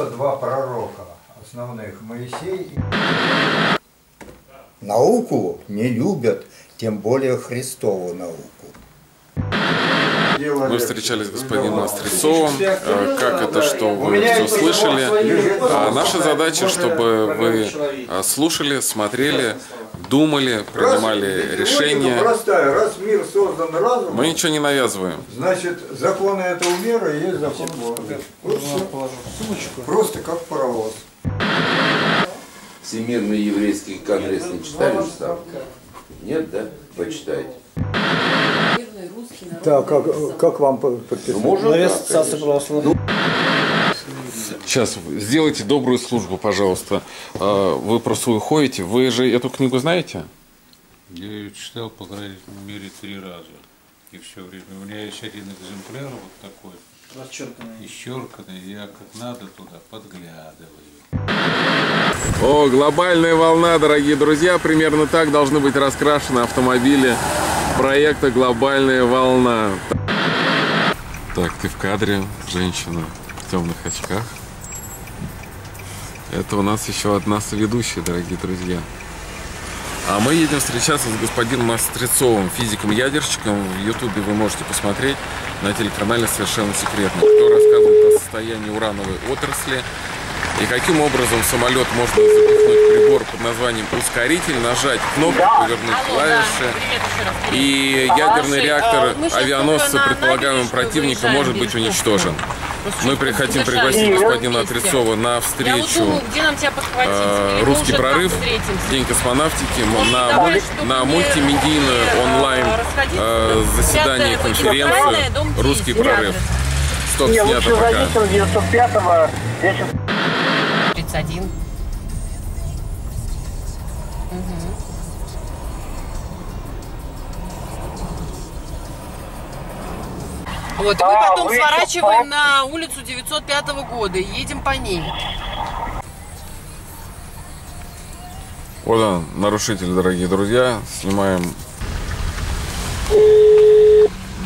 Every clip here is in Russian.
было два пророка основных, Моисей и... Науку не любят, тем более Христову науку. Мы встречались с господином Острецовым. Как это, что вы все слышали? А Наша задача, чтобы вы э, слушали, смотрели, думали, принимали решения. Простая, раз мир создан разумом, Мы ничего не навязываем. значит, законы этого мира и есть закон. Вот всё. Просто как паровоз. Всемирный еврейский конгресс не читали устав? Нет, да? Почитайте. Так, как, как вам подписать? Ну, можно так, конечно. Сейчас, сделайте добрую службу, пожалуйста. Э, Вы просто уходите. Вы же эту книгу знаете? Я ее читал, по крайней мере, три раза. И все время. У меня есть один экземпляр вот такой. Расчерканный. Исчерканный. Я как надо туда подглядываю. О, глобальная волна, дорогие друзья. Примерно так должны быть раскрашены автомобили проекта «Глобальная волна». Так, ты в кадре, женщина в темных очках. Это у нас еще одна соведущая, дорогие друзья. А мы едем встречаться с господином Острецовым, физиком-ядерщиком. В Ютубе вы можете посмотреть на телеканале «Совершенно секретно», кто рассказывает о состоянии урановой отрасли и каким образом в самолет можно запихнуть прибор под названием ускоритель, нажать кнопку, повернуть клавиши, и ядерный реактор авианосца предполагаемого противника может быть уничтожен. Мы при- хотим пригласить господина Отрецова на встречу. э, «Русский прорыв»? День космонавтики, на, муль- на мультимедийную не, онлайн э, э, заседание, конференцию «Русский 10. прорыв». Стоп, Не, снято лучше пока. зайдите в 905-го. Я сейчас 31. Вот, и мы Да, потом сворачиваем на улицу 905 года и едем по ней. Вот он, нарушитель, дорогие друзья. Снимаем.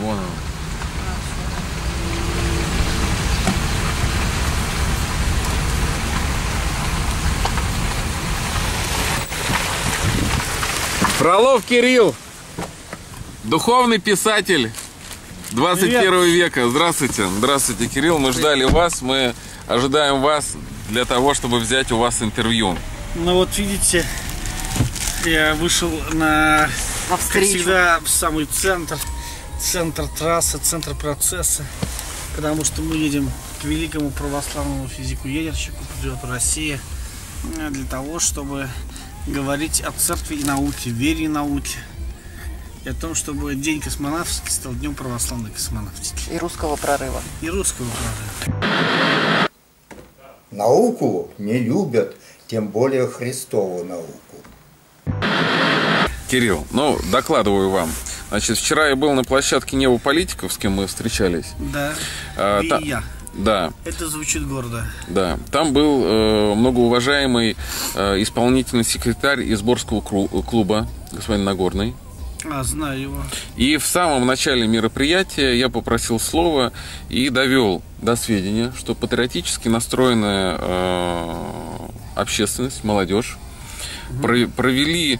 Вон он. Фролов Кирилл, духовный писатель 21 века. Здравствуйте. Здравствуйте, Кирилл. Мы ждали вас. Мы ожидаем вас для того, чтобы взять у вас интервью. Ну вот видите, я вышел на, как всегда, в самый центр, центр трассы, центр процесса, потому что мы едем к великому православному физику-ядерщику, патриоту России, э, для того, чтобы говорить о церкви и науке, вере и науке, и о том, чтобы День космонавтики стал Днем православной космонавтики И русского прорыва. и русского прорыва. Науку не любят, тем более Христову науку. Кирилл, ну, докладываю вам. Значит, вчера я был на площадке Нева Политиков, с кем мы встречались. Да, А, и та- я. Да, Это звучит гордо. да. Там был э, многоуважаемый э, исполнительный секретарь из Борского кру- клуба, господин Нагорный. А, знаю его. И в самом начале мероприятия я попросил слова и довел до сведения, что патриотически настроенная э, общественность, молодежь, про- провели э,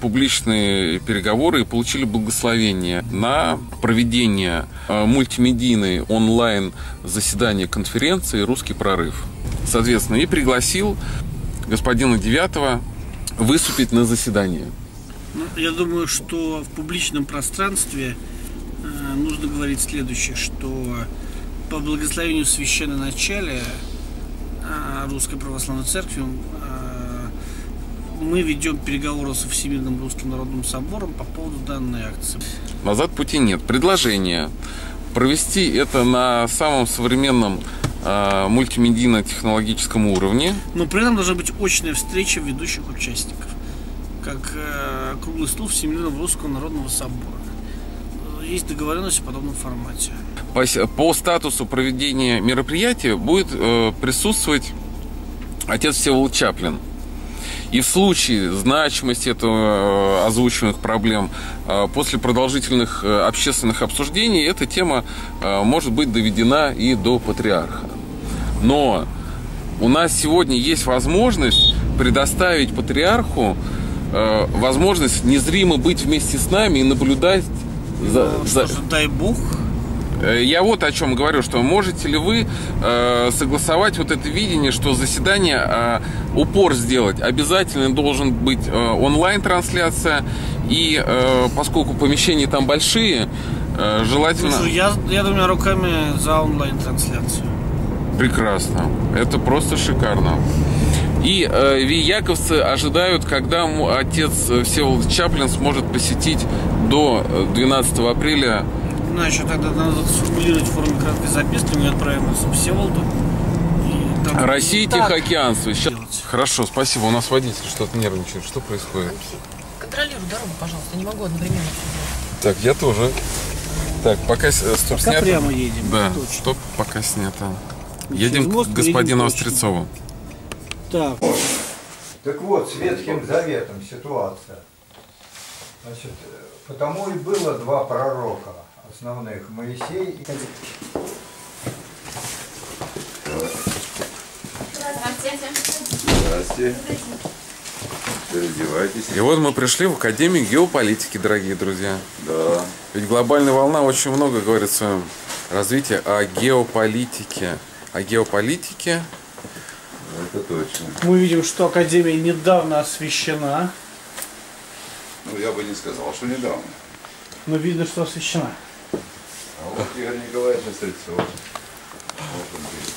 публичные переговоры и получили благословение на проведение э, мультимедийной онлайн заседания конференции «Русский прорыв». Соответственно, и пригласил господина Девятого выступить на заседании. Ну, я думаю, что в публичном пространстве э, нужно говорить следующее, что по благословению священноначалия э, Русской Православной Церкви э, мы ведем переговоры со Всемирным Русским Народным Собором по поводу данной акции. Назад пути нет. Предложение провести это на самом современном э, мультимедийно-технологическом уровне. Но при этом должна быть очная встреча ведущих участников, как э, круглый стол Всемирного Русского Народного Собора. Есть договоренность о подобном формате. По, по статусу проведения мероприятия будет э, присутствовать отец Всеволод Чаплин. И в случае значимости этого э, озвучиваемых проблем э, после продолжительных э, общественных обсуждений эта тема может быть доведена и до патриарха. Но у нас сегодня есть возможность предоставить патриарху возможность незримо быть вместе с нами и наблюдать за, Ну, за- что же, дай бог. Э, Я вот о чем говорю, что можете ли вы э, согласовать вот это видение, что заседание э, упор сделать обязательно должен быть онлайн-трансляция и поскольку помещения там большие, желательно Слушай, я, я двумя руками за онлайн-трансляцию. прекрасно, это просто шикарно. И э, вияковцы ожидают, когда отец Всеволод Чаплин сможет посетить до э, 12 апреля Значит, тогда надо сформулировать в форме краткой записки, мы отправим ее Всеволоду. Россия Тихоокеанство. Делать. Хорошо, спасибо. У нас водитель что-то нервничает. Что происходит? Контролируй дорогу, пожалуйста. Не могу одновременно Так, я тоже. Так, пока э, стоп Пока снято. прямо едем. Да, Точно. стоп, пока снято. Через Едем мост к господину точно. Острецову. Так, Так вот, с Ветхим Заветом ситуация. Значит, э, потому и было два пророка основных, Моисей и Здравствуйте. Переодевайтесь. И вот мы пришли в Академию геополитики, дорогие друзья. Да. Ведь глобальная волна очень много говорит в своем развитии о геополитике. О геополитике. Это точно. мы видим, что Академия недавно освещена. Ну, я бы не сказал, что недавно. Но видно, что освещена. А вот Игорь Николаевич Острецов. Вот он здесь.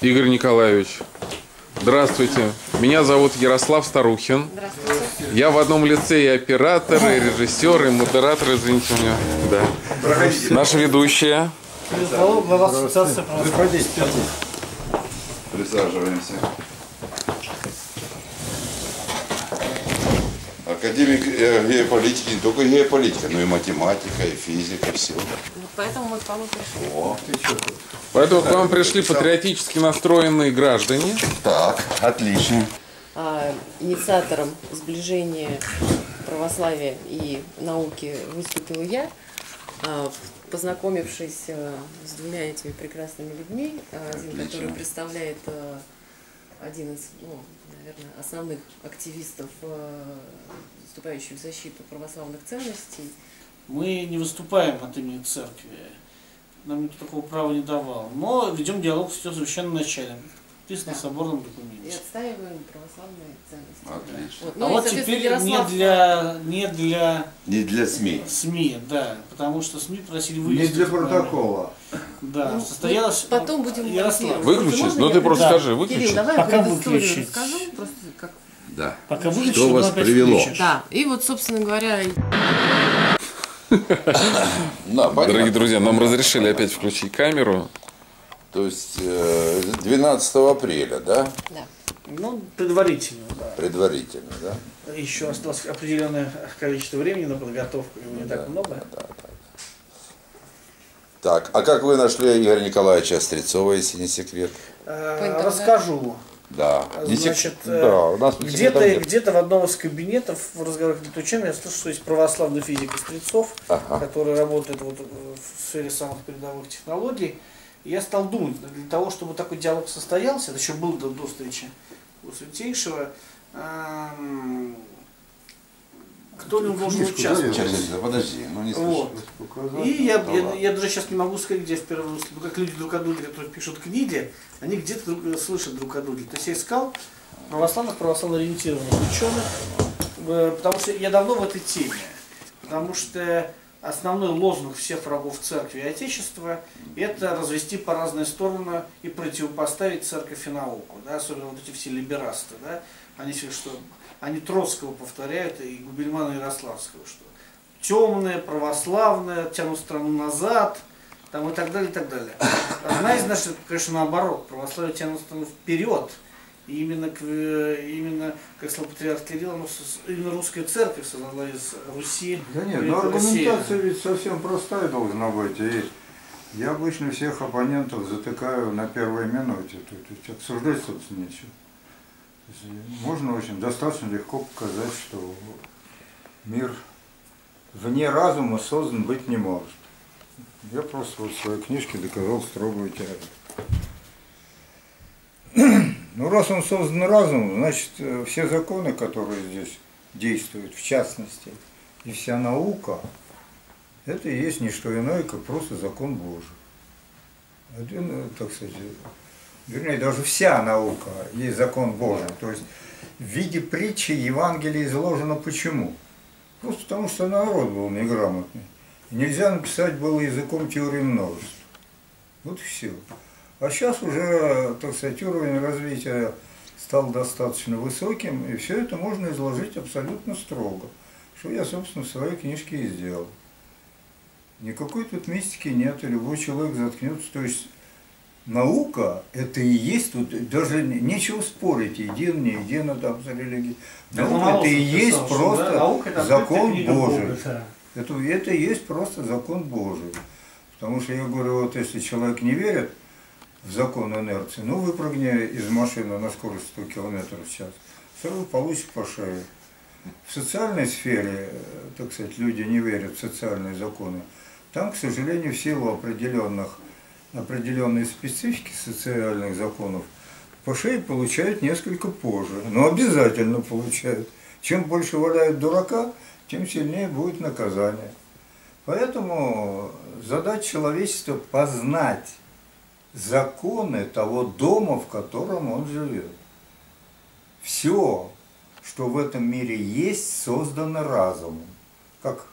Игорь Николаевич, здравствуйте. Меня зовут Ярослав Старухин. Здравствуйте. Я в одном лице и оператор, и режиссер, и модератор, извините меня. Да. Наша ведущая. Присаживаемся. Академик э, геополитики, не только геополитика, но и математика, и физика, все. Вот поэтому мы к вам и пришли. О, Поэтому к вам пришли патриотически настроенные граждане. так, отлично. А, инициатором сближения православия и науки выступила я, А, познакомившись а, с двумя этими прекрасными людьми, а, один, Отлично. который представляет а, один из, ну, наверное, основных активистов, а, выступающих в защиту православных ценностей, Мы не выступаем от имени церкви. Нам никто такого права не давал. Но ведем диалог с священным началем. Написано в соборном и документе. отстаиваем православные ценности. Отлично. Вот. А Ну и, вот теперь не Ярослав, для, не для Не для СМИ. СМИ, да, потому что СМИ просили не вывести. для это нами. протокола. Да, Ну, состоялось... потом будем Ярослав. Выключить? Ну я ты просто Да. скажи, Кирилл, выключить. давай Пока предысторию выключить. расскажу, просто как Да. Пока выключишь, Что вас привело? включишь. Да, и вот, собственно говоря, Да. Дорогие друзья, нам разрешили опять включить камеру. То есть э, 12 апреля, да? да. Ну, предварительно, да. Предварительно, да? Еще осталось определенное количество времени на подготовку, его не так много. Так, а как вы нашли Игоря Николаевича Острецова, если не секрет? Э. Расскажу. Да. Значит, э, да, у нас где-то, где-то в одном из кабинетов в разговорах идет ученый, я слышу, что есть православный физик Острецов, Ага. который работает вот в сфере самых передовых технологий. И я стал думать, для того, чтобы такой диалог состоялся, это еще был до, до встречи у Святейшего, эм, кто в нем должен участвовать. Подожди, ну не. Вот. И я, я, я даже сейчас не могу сказать, где я впервые услышал. Как люди друг о друге, которые пишут книги, они где-то друг, слышат друг о друге. То есть я искал православных, православно ориентированных ученых, э, потому что я давно в этой теме. Потому что основной лозунг всех врагов церкви и Отечества – это развести по разные стороны и противопоставить церковь и науку. Да? Особенно вот эти все либерасты. Да? Они что они Троцкого повторяют и Губельмана Ярославского, что темные, православные, тянут страну назад, там и так далее, и так далее. Одна из наших, конечно, наоборот, православие тянут страну вперед. И именно, к, э, именно как сказал патриарх Кирилл, именно русская церковь создала из Руси. Да нет, но аргументация ведь совсем простая должна быть. И я обычно всех оппонентов затыкаю на первой минуте. Есть обсуждать, собственно, нечего. Можно очень достаточно легко показать, что мир вне разума создан быть не может. Я просто в своей книжке доказал строгую теорию. Ну, раз он создан разумом, значит, э, все законы, которые здесь действуют, в частности, и вся наука, это и есть не что иное, как просто закон Божий. Это, ну, так сказать, вернее, даже вся наука есть закон Божий. То есть в виде притчи Евангелие изложено почему? Просто потому, что народ был неграмотный. Нельзя написать было языком теории множества. Вот и все. А сейчас уже, так сказать, уровень развития стал достаточно высоким, и все это можно изложить абсолютно строго, что я, собственно, в своей книжке и сделал. Никакой тут мистики нет, и любой человек заткнется. То есть наука это и есть, тут даже нечего спорить, един, не един, это за религии. Наука это и есть писал, просто да, наука, это закон Божий. Бога, да. Это, это и есть просто закон Божий. Потому что я говорю, вот если человек не верит закон инерции, ну выпрыгни из машины на скорость 100 км в час, сразу получишь по шее. В социальной сфере, э, так сказать, люди не верят в социальные законы. Там, к сожалению, в силу определенных, определенной специфики социальных законов, по шее получают несколько позже, но обязательно получают. Чем больше валяют дурака, тем сильнее будет наказание. Поэтому задача человечества познать законы того дома, в котором он живет. Все, что в этом мире есть, создано разумом. Как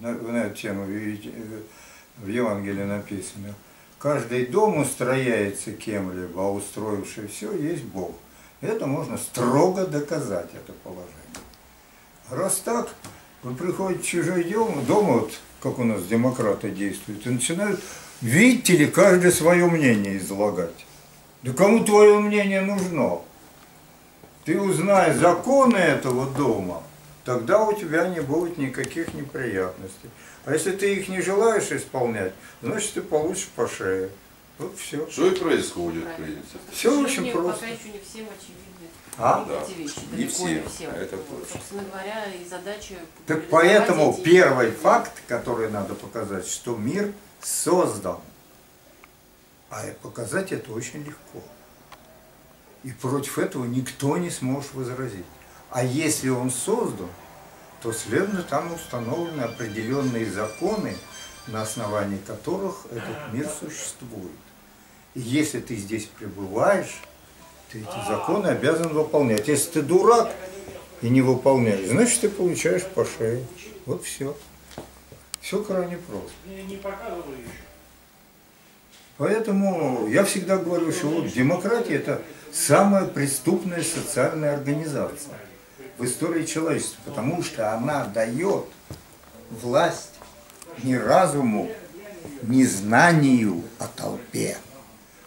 на, эту тему в Евангелии написано. Каждый дом устрояется кем-либо, а устроивший все есть Бог. Это можно строго доказать, это положение. Раз так, вы приходите в чужой дом, дома, вот как у нас демократы действуют, и начинают, видите ли, каждое свое мнение излагать. Да кому твое мнение нужно? Ты узнай законы этого дома, тогда у тебя не будет никаких неприятностей. А если ты их не желаешь исполнять, значит ты получишь по шее. Вот все. Что и происходит, в принципе. Все К очень просто. Пока еще не всем очевидны А? Да. эти вещи. Не Далеко не всем. Это Вот, точно. Собственно говоря, и задача Так поэтому эти- первый факт, который надо показать, что мир создан. А показать это очень легко. И против этого никто не сможет возразить. А если он создан, то следовательно там установлены определенные законы, на основании которых этот мир существует. И если ты здесь пребываешь, ты эти законы обязан выполнять. Если ты дурак и не выполняешь, значит ты получаешь по шее. Вот все. Все крайне просто. Поэтому я всегда говорю, что вот демократия это самая преступная социальная организация в истории человечества, потому что она дает власть не разуму, не знанию, а толпе,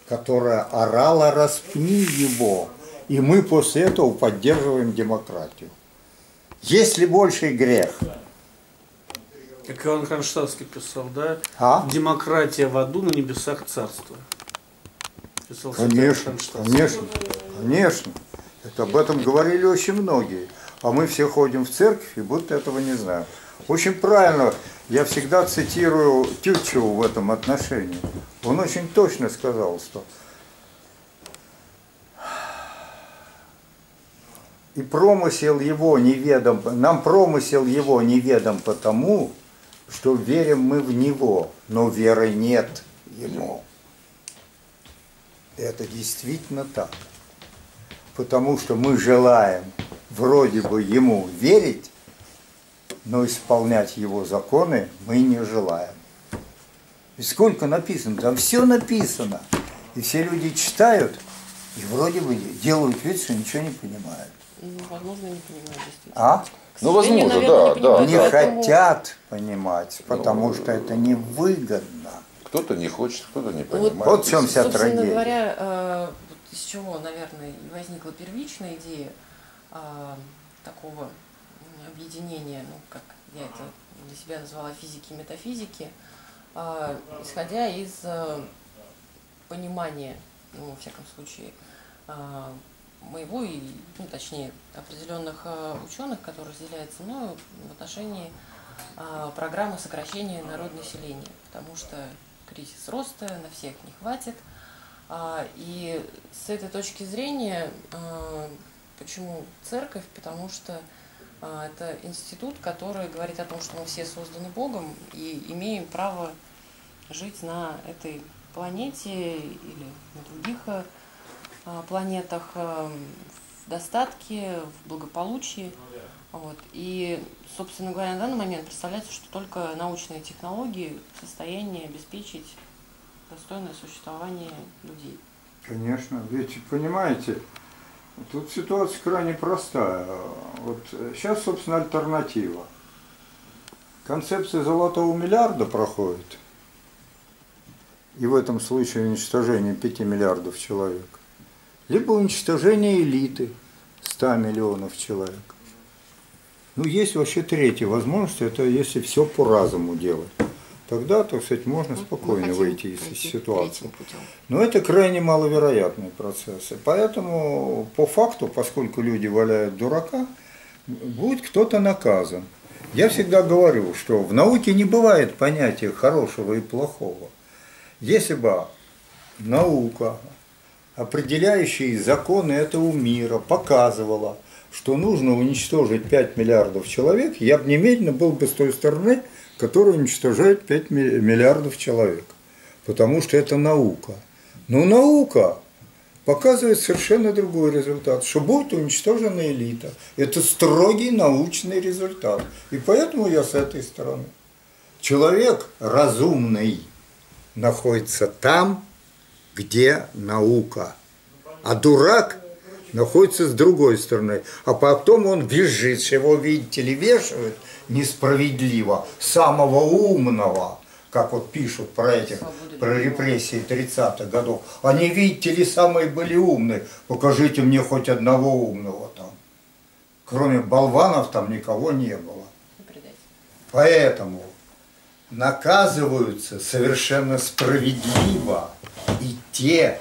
которая орала «распни его», и мы после этого поддерживаем демократию. Есть ли больший грех? Как Иван Кронштадтский писал, да? А? Демократия в аду, на небесах царство. Писал Конечно, конечно, конечно. Это об этом говорили очень многие. А мы все ходим в церковь и будто этого не знаем. Очень правильно, я всегда цитирую Тютчеву в этом отношении. Он очень точно сказал, что и промысел его неведом, нам промысел его неведом потому, что верим мы в него, но веры нет ему. Это действительно так. Потому что мы желаем вроде бы ему верить, но исполнять его законы мы не желаем. И сколько написано? Там все написано. И все люди читают, и вроде бы делают вид, что ничего не понимают. Ну, возможно, не понимаю, действительно. А? Ну, возможно, наверное, да, не понимают, Не поэтому- хотят понимать, потому что это невыгодно. Кто-то не хочет, кто-то не Вот- понимает. Вот в чем вся Собственно трагедия. говоря, э, вот из чего, наверное, и возникла первичная идея э, такого объединения, ну, как я это для себя назвала физики и метафизики, э, исходя из э, понимания, ну, во всяком случае, э, моего и, ну, точнее, определенных э, ученых, которые разделяются мною в отношении а, программу сокращения народонаселения, потому что кризис роста на всех не хватит. А, и с этой точки зрения, а, почему церковь? Потому что это институт, который говорит о том, что мы все созданы Богом и имеем право жить на этой планете или на других планетах в достатке, в благополучии. Вот. И, собственно говоря, на данный момент представляется, что только научные технологии в состоянии обеспечить достойное существование людей. Конечно, ведь понимаете, тут ситуация крайне простая. Вот сейчас, собственно, альтернатива. Концепция золотого миллиарда проходит, и в этом случае уничтожение 5 миллиардов человек, либо уничтожение элиты 100 миллионов человек. Ну, есть вообще третья возможность, это если все по разуму делать. Тогда, так сказать, можно спокойно выйти из ситуации. Но это крайне маловероятные процессы. Поэтому, по факту, поскольку люди валяют дурака, будет кто-то наказан. Я всегда говорю, что в науке не бывает понятия хорошего и плохого. Если бы наука, определяющие законы этого мира, показывала, что нужно уничтожить 5 миллиардов человек, я бы немедленно был бы с той стороны, которая уничтожает 5 миллиардов человек. Потому что это наука. Но наука показывает совершенно другой результат, что будет уничтожена элита. Это строгий научный результат. И поэтому я с этой стороны. Человек разумный находится там, где наука. А дурак находится с другой стороны. А потом он визжит, что его, видите ли, вешают несправедливо, самого умного, как вот пишут про этих, про репрессии 30-х годов. Они, видите ли, самые были умные. Покажите мне хоть одного умного там. Кроме болванов там никого не было. Поэтому наказываются совершенно справедливо и те,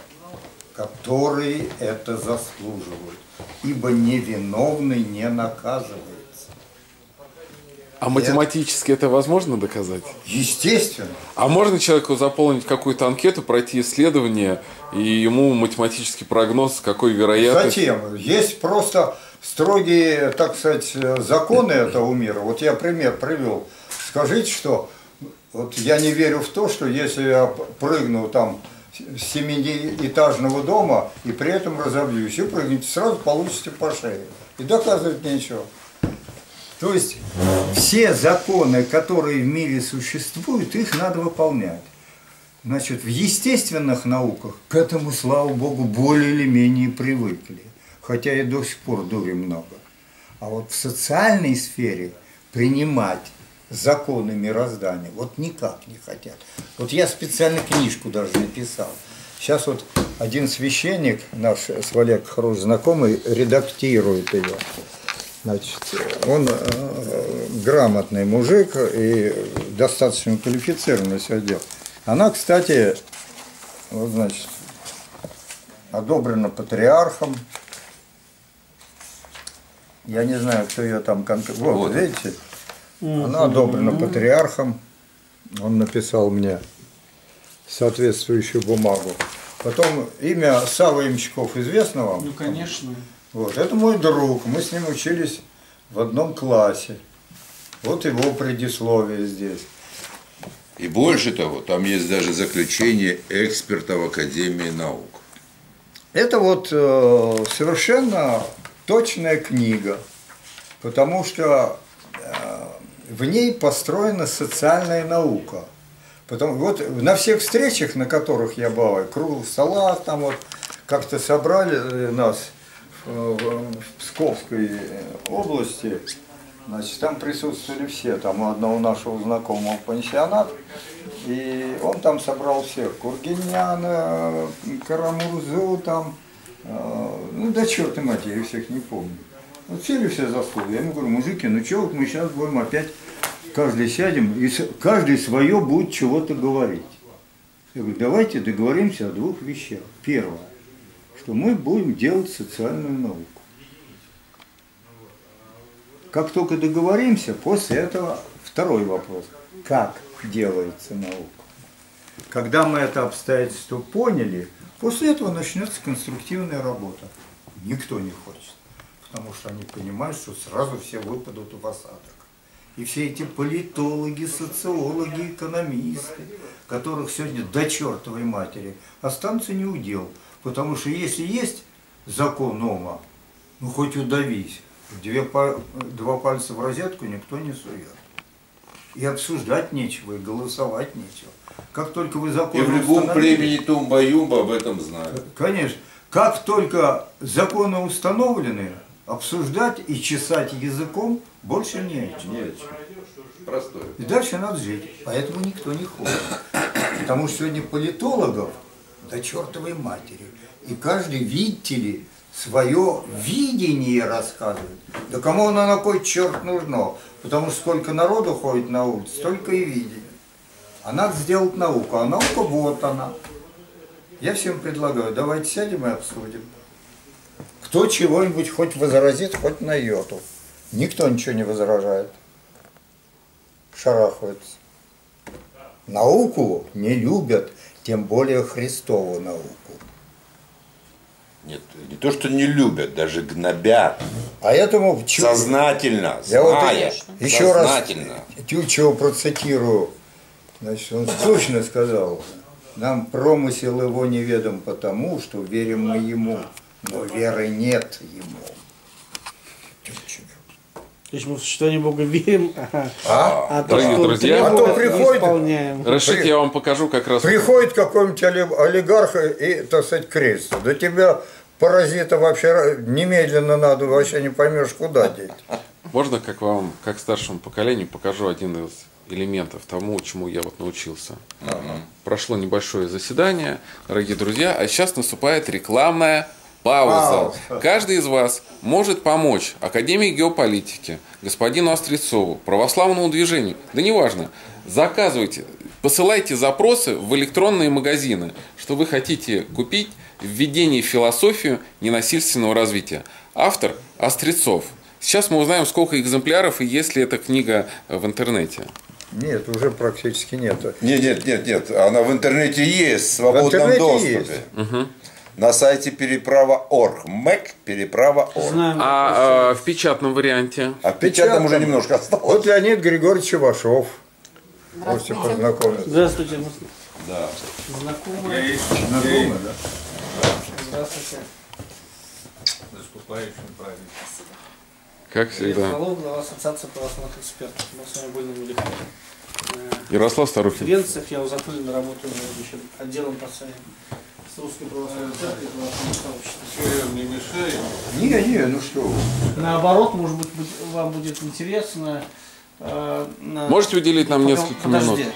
которые это заслуживают, ибо невиновный не наказывается. А математически это возможно доказать? Естественно. А можно человеку заполнить какую-то анкету, пройти исследование, и ему математический прогноз, какой вероятность? Затем, есть просто строгие, так сказать, законы этого мира. Вот я пример привел. Скажите, что вот я не верю в то, что если я прыгну там семиэтажного дома и при этом разобьюсь. И прыгните, сразу получите по шее. И доказывать нечего. То есть все законы, которые в мире существуют, их надо выполнять. Значит, в естественных науках к этому, слава богу, более или менее привыкли. Хотя и до сих пор дури много. А вот в социальной сфере принимать законы мироздания. Вот никак не хотят. Вот я специально книжку даже написал. Сейчас вот один священник, наш с Валек хороший знакомый, редактирует ее. Значит, он э, грамотный мужик и достаточно квалифицированный все дело. Она, кстати, вот, значит, одобрена патриархом. Я не знаю, кто ее там конкретно. Вот, вот, видите? Она одобрена патриархом. Он написал мне соответствующую бумагу. Потом имя Савва Имчаков известно вам? Ну, конечно. Вот, это мой друг, мы с ним учились в одном классе. Вот его предисловие здесь. И больше того, там есть даже заключение экспертов Академии наук. Это вот э, совершенно точная книга, потому что э, в ней построена социальная наука. Потом, вот на всех встречах, на которых я бываю, круглых столах, там вот как-то собрали э, нас в, в Псковской области, значит, там присутствовали все, там у одного нашего знакомого пансионат, и он там собрал всех, Кургиняна, Карамурзу там, э, ну да черт и мать, я их всех не помню. Вот сели все за стол. Я ему говорю, мужики, ну вот мы сейчас будем опять, каждый сядем, и каждый свое будет чего-то говорить. Я говорю, давайте договоримся о двух вещах. Первое, что мы будем делать социальную науку. Как только договоримся, после этого Второй вопрос. Как делается наука? Когда мы это обстоятельство поняли, после этого начнется конструктивная работа. Никто не хочет, потому что они понимают, что сразу все выпадут в осадок. И все эти политологи, социологи, экономисты, которых сегодня до чертовой матери, останутся не у дел. Потому что если есть закон Ома, ну хоть удавись, две, два пальца в розетку никто не сует. И обсуждать нечего, и голосовать нечего. Как только вы закон И в любом племени Тумба-Юмба об этом знают. Конечно. Как только законы установлены, обсуждать и чесать языком больше не о чем. Простое. И дальше надо жить. Поэтому никто не ходит. Потому что сегодня политологов до чертовой матери. И каждый, видите ли, свое видение рассказывает. Да кому оно на кой черт нужно? Потому что сколько народу ходит на улицу, столько и видения. А надо сделать науку. А наука вот она. Я всем предлагаю, давайте сядем и обсудим. Кто чего-нибудь хоть возразит, хоть на йоту. Никто ничего не возражает. Шарахаются. Науку не любят, тем более Христову науку. Нет, не то, что не любят, даже гнобят. А этому чё- Сознательно, Я вот зная, еще раз сознательно. Тютчева процитирую. Значит, он точно сказал, нам промысел его неведом потому, что верим мы ему, но веры нет ему. То есть мы в существование Бога верим, а, А? а то, Дорогие что друзья, А то приходит- исполняем. Решите, я вам покажу как раз... Приходит какой-нибудь оли- олигарх и, так сказать, крестится. Да тебя, паразита, вообще немедленно надо, вообще не поймешь, куда деть. Можно, как вам, как старшему поколению, покажу один из элементов тому, чему я вот научился. Прошло небольшое заседание, дорогие друзья, а сейчас наступает рекламная пауза. Пауза. Каждый из вас может помочь Академии геополитики, господину Острецову, православному движению, да неважно, заказывайте, посылайте запросы в электронные магазины, что вы хотите купить введение в философию ненасильственного развития. Автор Острецов. Сейчас мы узнаем, сколько экземпляров и есть ли эта книга в интернете. Нет, уже практически нет. Нет, нет, нет, нет. Она в интернете есть, в свободном интернете доступе. На сайте переправа.орг. МЭК переправа.орг. Знаем, А, а, в печатном варианте? А в печатном уже немножко осталось. Вот Леонид Григорьевич Чевашов. Можете познакомиться. Здравствуйте, мы Да. знакомы. Знакомы, да? Здравствуйте. Наступающим праздником. Как всегда. Фролов, глава Ассоциации православных экспертов. Мы с вами были на великих Ярослав Старухин. конференциях. Я уже запыленно работаю над отделом по своим с Русской православной церкви и православным не мешает? Не, не, ну что. Наоборот, может быть, быть- вам будет интересно. э, на- Можете уделить нам Пока- несколько подожди, минут?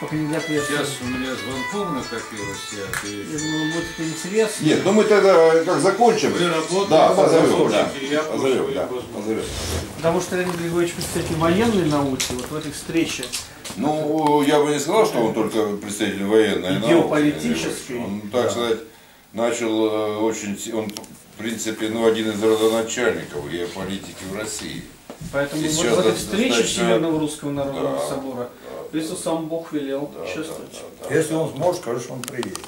Пока не ответ. Сейчас у меня звонков накопилось, я Я отвечу. думаю, будет это интересно. Нет, ну мы тогда как закончим. Вы работаете, Да, позовем, да. я Позовем, да. Позовем. Потому что Леонид Григорьевич представитель военной науки, вот в этой встрече. Ну, я бы не сказал, что он только представитель военной И науки. геополитической. Он, так сказать, начал э, очень... Он, в принципе, ну, один из родоначальников геополитики в России. Поэтому И вот в этой достаточно- встрече Всемирного Русского Народного Да, Собора Христос сам Бог велел чувствовать. Если он сможет, конечно, он приедет.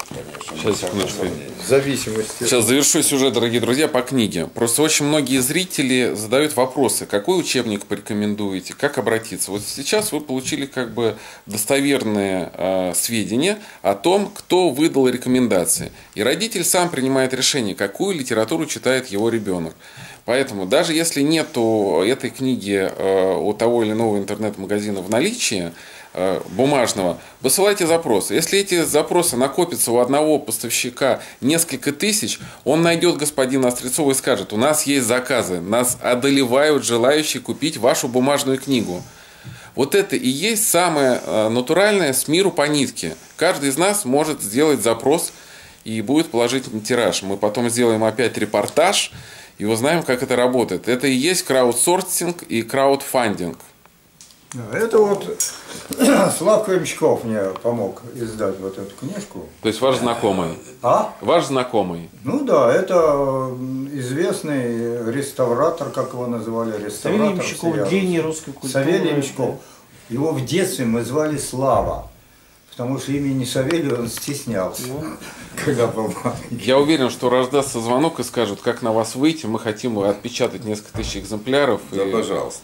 Сейчас, секундочку. В зависимости. Сейчас завершу сюжет, дорогие друзья, по книге. Просто очень многие зрители задают вопросы, какой учебник порекомендуете, как обратиться. Вот сейчас вы получили как бы достоверные э, сведения о том, кто выдал рекомендации. И родитель сам принимает решение, какую литературу читает его ребенок. Поэтому даже если нету этой книги э, у того или иного интернет-магазина в наличии, бумажного, высылайте запросы. Если эти запросы накопятся у одного поставщика несколько тысяч, он найдет господина Острецова и скажет, у нас есть заказы, нас одолевают желающие купить вашу бумажную книгу. Вот это и есть самое э, натуральное с миру по нитке. Каждый из нас может сделать запрос и будет положительный тираж. Мы потом сделаем опять репортаж и узнаем, как это работает. Это и есть краудсорсинг и краудфандинг. Это вот Славка Ямщиков мне помог издать вот эту книжку. То есть ваш знакомый. А? Ваш знакомый. Ну да, это известный реставратор, как его называли, Савелий реставратор. Ямщиков, всея гений русской культуры. Савелий Ямщиков. Его в детстве мы звали Слава, потому что имени Савелия он стеснялся, когда был маленький. Я уверен, что раздастся звонок и скажут, как на вас выйти. Мы хотим отпечатать несколько тысяч экземпляров. Да, и- пожалуйста.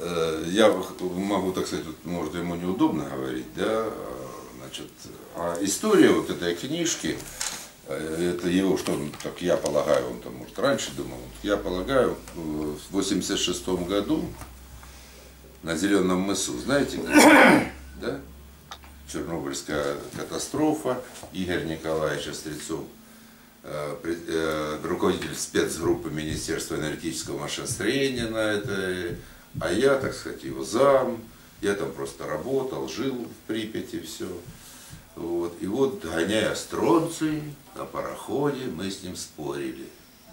Э, Я могу, так сказать, может, ему неудобно говорить, да, э, значит, а история вот этой книжки, э, это его, что он, так я полагаю, он там, может, раньше думал, я полагаю, в 86 году на Зеленом мысу, знаете, да? Чернобыльская катастрофа, Игорь Николаевич Острецов, э, руководитель спецгруппы Министерства энергетического машиностроения на это, а я, так сказать, его зам, я там просто работал, жил в Припяти, все. Вот. И вот, гоняя стронций на пароходе, мы с ним спорили.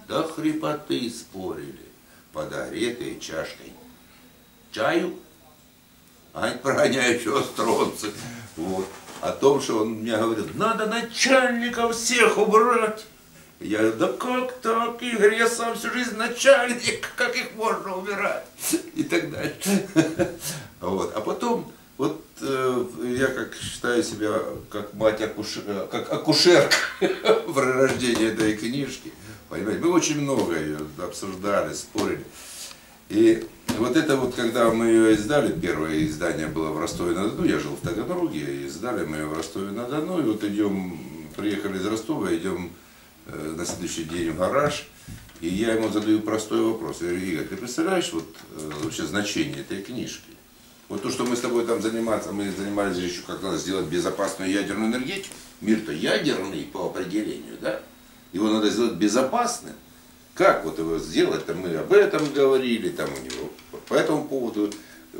До хрипоты спорили, под аретой чашкой чаю, а не прогоняю что стронций. Вот. О том, что он мне говорил, надо начальников всех убрать. Я говорю, да как так, Игорь, я сам всю жизнь начальник, как их можно убирать? И так далее. Вот. А потом, вот э, я как считаю себя как мать акуш... как акушерка в рождении этой книжки. Понимаете, мы очень много ее обсуждали, спорили. И вот это вот, когда мы ее издали, первое издание было в Ростове-на-Дону, я жил в Таганроге, издали мы ее в Ростове-на-Дону, и вот идем, приехали из Ростова, идем на следующий день в гараж, и я ему задаю простой вопрос. Я говорю, Игорь, ты представляешь вот э, вообще значение этой книжки? Вот то, что мы с тобой там заниматься, мы занимались еще, как надо сделать безопасную ядерную энергетику. Мир-то ядерный по определению, да? Его надо сделать безопасным. Как вот его сделать-то, мы об этом говорили, там у него по этому поводу,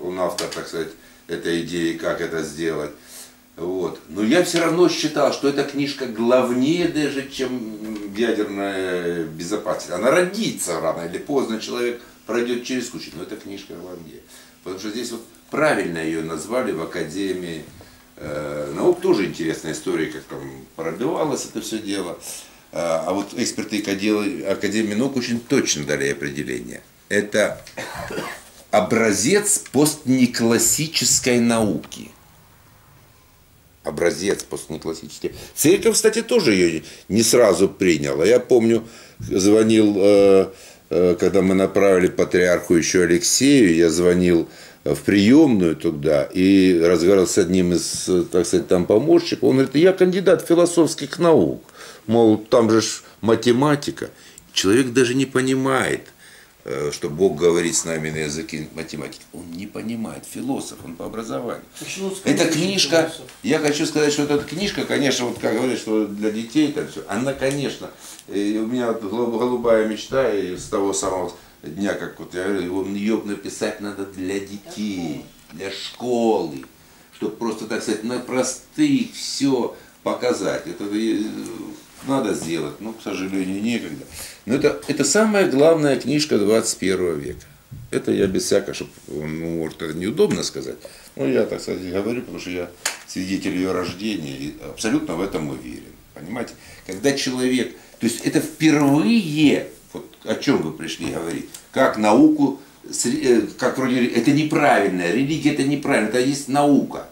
он автор, так сказать, этой идеи, как это сделать. Вот. Но я все равно считал, что эта книжка главнее даже, чем ядерная безопасность. Она родится рано или поздно, человек пройдет через кучу, но эта книжка главнее. Потому что здесь вот правильно ее назвали в Академии э, наук. Тоже интересная история, как там пробивалось это все дело. А а вот эксперты Академии, наук очень точно дали определение. Это образец постнеклассической науки. Образец постнеклассический. Церковь, кстати, тоже ее не сразу приняла. Я помню, звонил, э, э, когда мы направили патриарху еще Алексею, я звонил в приемную туда и разговаривал с одним из, э, так сказать, там помощников. Он говорит, я кандидат философских наук. Мол, там же математика. Человек даже не понимает, э, что Бог говорит с нами на языке математики. Он не понимает, философ, он по образованию. Эта книжка, я хочу сказать, что эта книжка, конечно, вот как говорят, что для детей там все, она, конечно, э, у меня голубая мечта и с того самого дня, как вот я говорю, его ее написать надо для детей, для школы, чтобы просто, так сказать, на простых все показать. Это э, надо сделать, но, к сожалению, некогда. Но это, это самая главная книжка 21 века. Это я без всякого, чтобы, ну, может, это неудобно сказать, но я, так сказать, говорю, потому что я свидетель ее рождения и абсолютно в этом уверен. Понимаете? Когда человек, то есть это впервые, вот о чем вы пришли говорить, как науку, э, как вроде, это неправильно, религия это неправильно, это есть наука.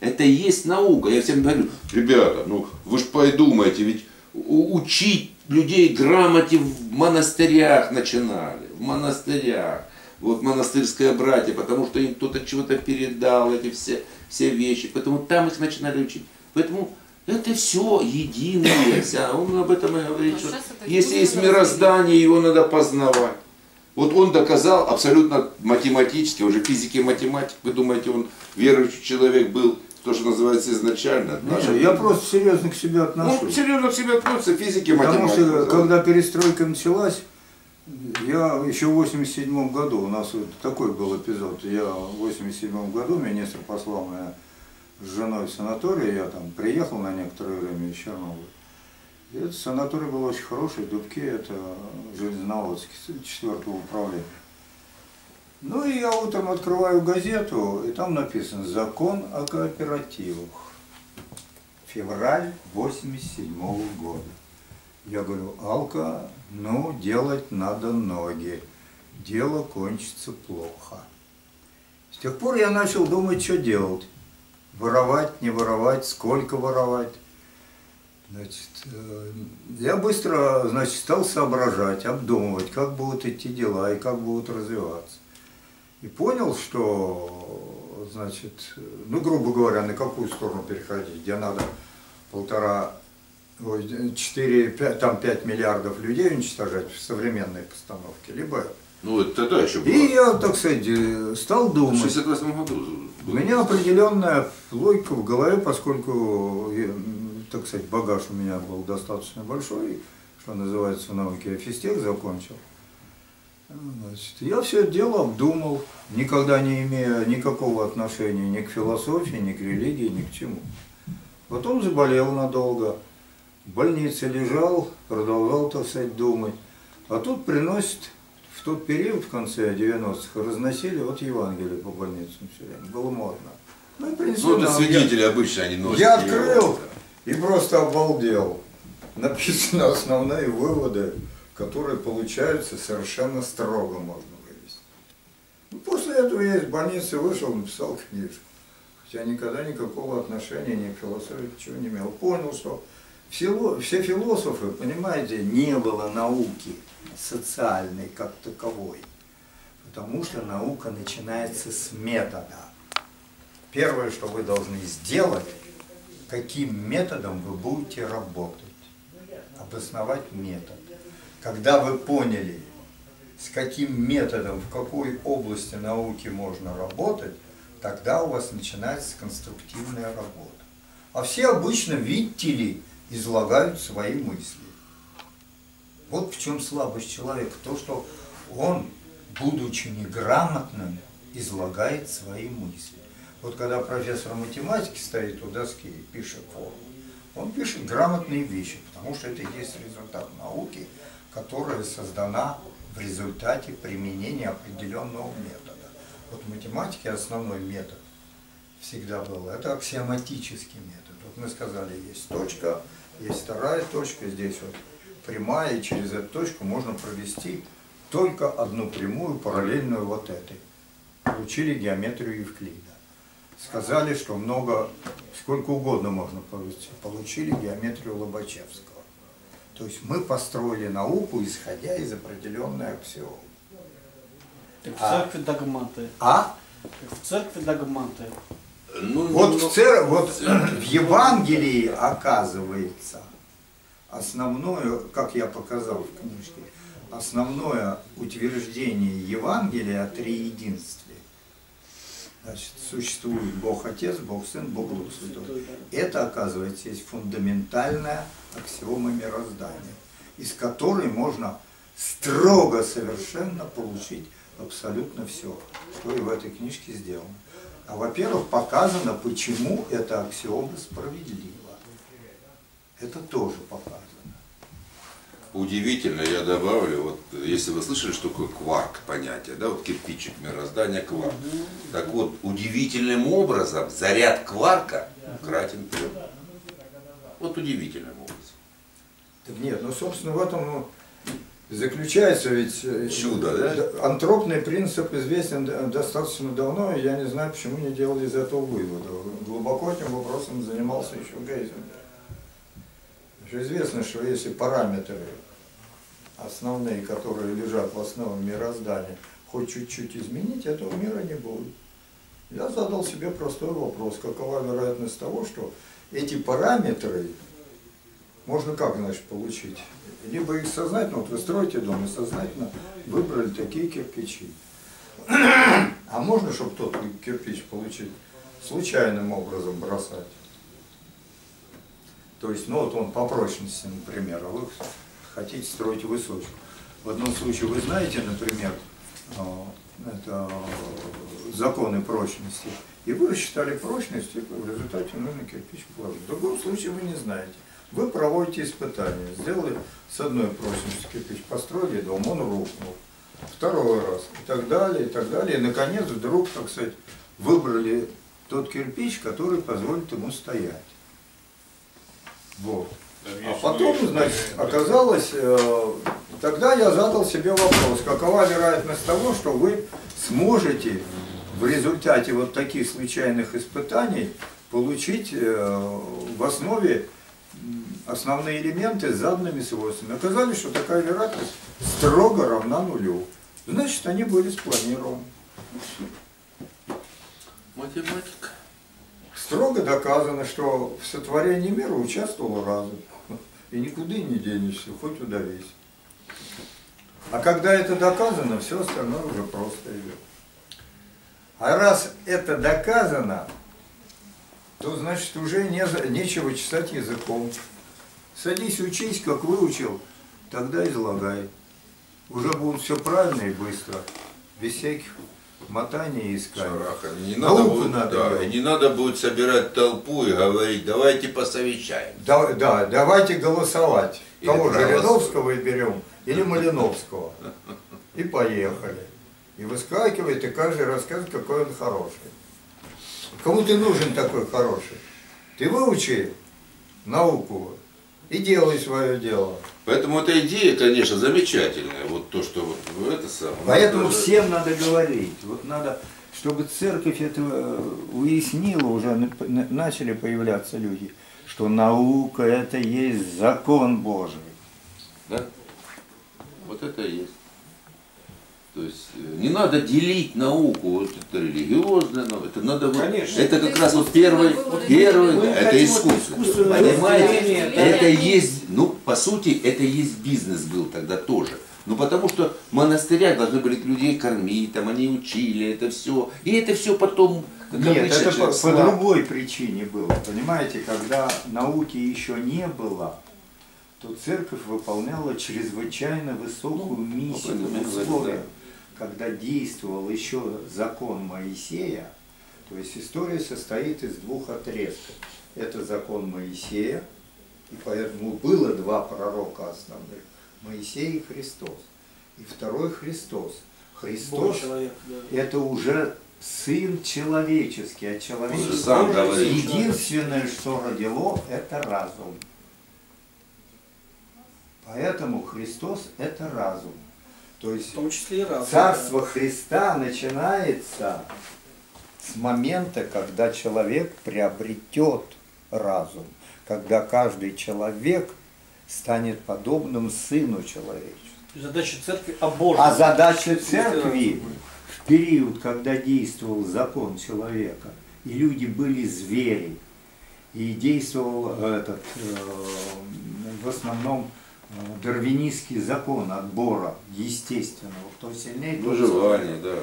Это есть наука. Я всем говорю, ребята, ну вы же подумайте, ведь учить людей грамоте в монастырях начинали, в монастырях. Вот монастырское братье, потому что им кто-то чего-то передал, эти все, все вещи. Поэтому там их начинали учить. Поэтому это все единое. Вся. Он об этом и говорит, Но что если есть мироздание, его надо познавать. Вот он доказал абсолютно математически, он же физик и математик. Вы думаете, он верующий человек был, то, что называется изначально? Не, Ну, я просто серьезно к себе Ну, отношусь. серьезно к себе относится, физики и Потому математики. что когда перестройка началась, я еще в 87 году, у нас вот такой был эпизод, я в 87 году, министр послал меня с женой в санаторий, я там приехал на некоторое время из Чернобыля. И этот санаторий был очень хороший, Дубки, это железноводский, четвертого управления. Ну и я утром открываю газету, и там написано «Закон о кооперативах». Февраль 87 года. Я говорю, Алка, ну, делать надо ноги. Дело кончится плохо. С тех пор я начал думать, что делать. Воровать, не воровать, сколько воровать. Значит, э, я быстро, значит, стал соображать, обдумывать, как будут идти дела и как будут развиваться. И понял, что, значит, ну, грубо говоря, на какую сторону переходить, где надо полтора, четыре, там пять миллиардов людей уничтожать в современной постановке, либо Ну, это тогда еще было. и я, так сказать, э, стал В думать. 68 году. У меня определенная логика в голове, поскольку, м, так сказать, багаж у меня был достаточно большой, что называется в науке, я физтех закончил. Значит, я все это дело обдумал, никогда не имея никакого отношения ни к философии, ни к религии, ни к чему. Потом заболел надолго, в больнице лежал, продолжал, так сказать, думать. А тут приносит, в тот период, в конце 90-х, разносили вот Евангелие по больницам все время, было модно. Ну и принесли Ну, это нам. Я- свидетели обычно, они носят. я его. открыл и просто обалдел. Написаны основные выводы, которые получаются совершенно строго можно вывести. Ну, после этого я из больницы вышел, написал книжку. Хотя никогда никакого отношения ни к философии, чего не имел. Понял, что все, все философы, понимаете, не было науки социальной как таковой. Потому что наука начинается с метода. Первое, что вы должны сделать, каким методом вы будете работать. Обосновать метод. Когда вы поняли, с каким методом, в какой области науки можно работать, тогда у вас начинается конструктивная работа. А все обычно, видите ли, излагают свои мысли. Вот в чем слабость человека. То, что он, будучи неграмотным, излагает свои мысли. Вот когда профессор математики стоит у доски и пишет формулу, он пишет грамотные вещи, потому что это и есть результат науки, которая создана в результате применения определенного метода. Вот в математике основной метод всегда был, это аксиоматический метод. Вот мы сказали, есть точка, есть вторая точка, здесь вот прямая, и через эту точку можно провести только одну прямую, параллельную вот этой. Получили геометрию Евклида. Сказали, что много, сколько угодно можно провести. Получили геометрию Лобачевского. То есть мы построили науку, исходя из определенной аксиомы. Как в А. церкви догматы. А Как в церкви догматы. Ну, вот, ну, в, цер- вот в Евангелии оказывается основное, как я показал в книжке, основное утверждение Евангелия о триединстве. Значит, существует Бог Отец, Бог Сын, Бог Дух Святой. Это, оказывается, есть фундаментальная аксиома мироздания, из которой можно строго совершенно получить абсолютно все, что и в этой книжке сделано. А во-первых, показано, почему эта аксиома справедлива. Это тоже показано. Удивительно, я добавлю, вот если вы слышали, что такое кварк понятие, да, вот кирпичик мироздания кварк. Так вот, удивительным образом заряд кварка кратен трем. Вот удивительным образом. Так нет, ну, собственно, в этом ну, заключается ведь... э, Чудо, да? Антропный принцип известен достаточно давно, и я не знаю, почему не делали из этого вывода. Глубоко этим вопросом занимался еще Гейзенберг. Что известно, что если параметры основные, которые лежат в основе мироздания, хоть чуть-чуть изменить, этого мира не будет. Я задал себе простой вопрос, какова вероятность того, что эти параметры можно как, значит, получить? Либо их сознательно, вот вы строите дом и сознательно выбрали такие кирпичи. А можно, чтобы тот кирпич получить, случайным образом бросать? То есть, ну вот он по прочности, например, а вы хотите строить высотку. В одном случае вы знаете, например, а, это э, законы прочности, и вы рассчитали прочность, и в результате нужно кирпич положить. В другом случае вы не знаете. Вы проводите испытания, сделали с одной прочностью кирпич, построили дом, он рухнул. Второй раз, и так далее, и так далее. И, наконец, вдруг, так сказать, выбрали тот кирпич, который позволит ему стоять. Вот. А потом, значит, оказалось, э, тогда я задал себе вопрос, какова вероятность того, что вы сможете в результате вот таких случайных испытаний получить э, в основе основные элементы с заданными свойствами. Оказалось, что такая вероятность строго равна нулю. Значит, они были спланированы. Математика. Строго доказано, что в сотворении мира участвовал разум. И никуда не денешься, хоть удавись. А когда это доказано, все остальное уже просто идет. А раз это доказано, то значит уже не, нечего чесать языком. Садись, учись, как выучил, тогда излагай. Уже будет все правильно и быстро, без всяких мотаний и исканий. Шараха. Не надо, Науку будет, надо да, делать. не надо будет собирать толпу и говорить, давайте посовещаем. Да, да, давайте голосовать. Или Кого проголосуем. Жириновского и берем, или Малиновского. И поехали. И выскакивает, и каждый рассказывает, какой он хороший. Кому ты нужен такой хороший? Ты выучи науку и делай свое дело. Поэтому эта идея, конечно, замечательная. Вот то, что вот это самое. Поэтому Надо- всем надо говорить. Вот надо, чтобы церковь это э, уяснила, уже начали появляться люди, что наука это есть закон Божий. Да? Вот это и есть. То есть э, не надо делить науку, вот это религиозная наука, это надо вот- Конечно. это как раз вот первый, разделено. да, это искусство. Понимаете? Это есть, ну, по сути, это есть бизнес был тогда тоже. Ну, потому что в монастырях должны были людей кормить, там они учили, это все. И это все потом, как Нет, обычно, это по, по другой причине было. Понимаете, когда науки еще не было, то церковь выполняла чрезвычайно высокую миссию этом я в условиях, да. Когда действовал еще закон Моисея. То есть история состоит из двух отрезков. Это закон Моисея, и поэтому было два пророка основных. Моисей и Христос. И второй Христос. Христос человек, да. это уже сын человеческий, а сам говорит. Единственное, что родило, это разум. Поэтому Христос это разум. То есть В том числе и разум. Царство Христа начинается с момента, когда человек приобретет разум, когда каждый человек станет подобным сыну человеческому. да. Задача церкви обожить. А задача церкви в период, когда действовал закон человека, и люди были звери, и действовал этот, э, в основном дарвинистский закон отбора естественного, кто сильнее, тот Выживание, да.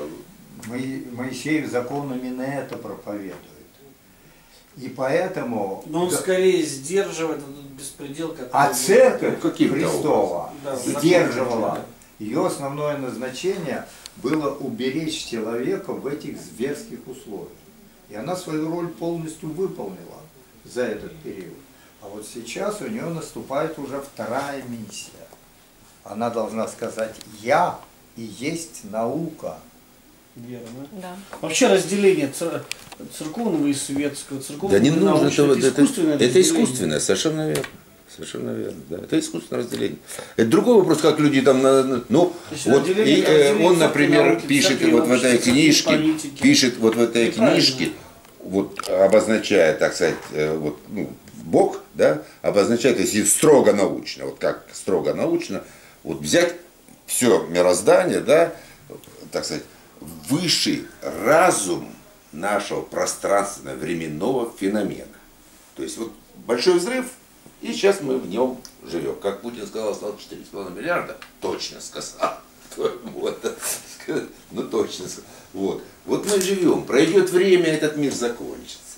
Мои- Моисеев закон именно это проповедует. И поэтому... Но он Да- скорее сдерживает этот беспредел, который... а церковь Ну, каким-то Христова Да, сдерживала. да. Ее основное назначение было уберечь человека в этих зверских условиях. И она свою роль полностью выполнила за этот период. А вот сейчас у нее наступает уже вторая миссия. Она должна сказать «Я и есть наука». Верно. Да. Вообще разделение цер- церковного и светского, церковного Да не и нужно научного, этого, это, это, искусственное это разделение. искусственное, совершенно верно. Совершенно верно, да. Это искусственное разделение. Это другой вопрос, как люди там, ну, есть вот и, э, он, например, науки, пишет вот в этой книжке, политики. пишет вот в этой Неправильно. книжке, вот обозначая, так сказать, э, вот, ну, Бог, да, обозначает, если строго научно, вот как строго научно, вот взять все мироздание, да, так сказать, высший разум нашего пространственно-временного феномена. То есть вот большой взрыв, и сейчас мы в нем живем. Как Путин сказал, стало 4,5 миллиарда, точно сказал. Вот, ну точно. Вот. вот мы живем, пройдет время, этот мир закончится.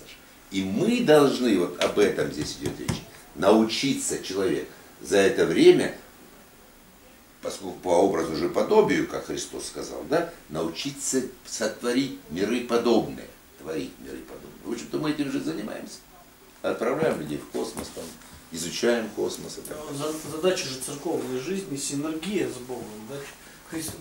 И мы должны, вот об этом здесь идет речь, научиться человек за это время поскольку по образу же подобию, как Христос сказал, да, научиться сотворить миры подобные, творить миры подобные. В общем-то, мы этим же занимаемся. Отправляем людей в космос, там, изучаем космос. далее. За- Задача же церковной жизни синергия с Богом. Да?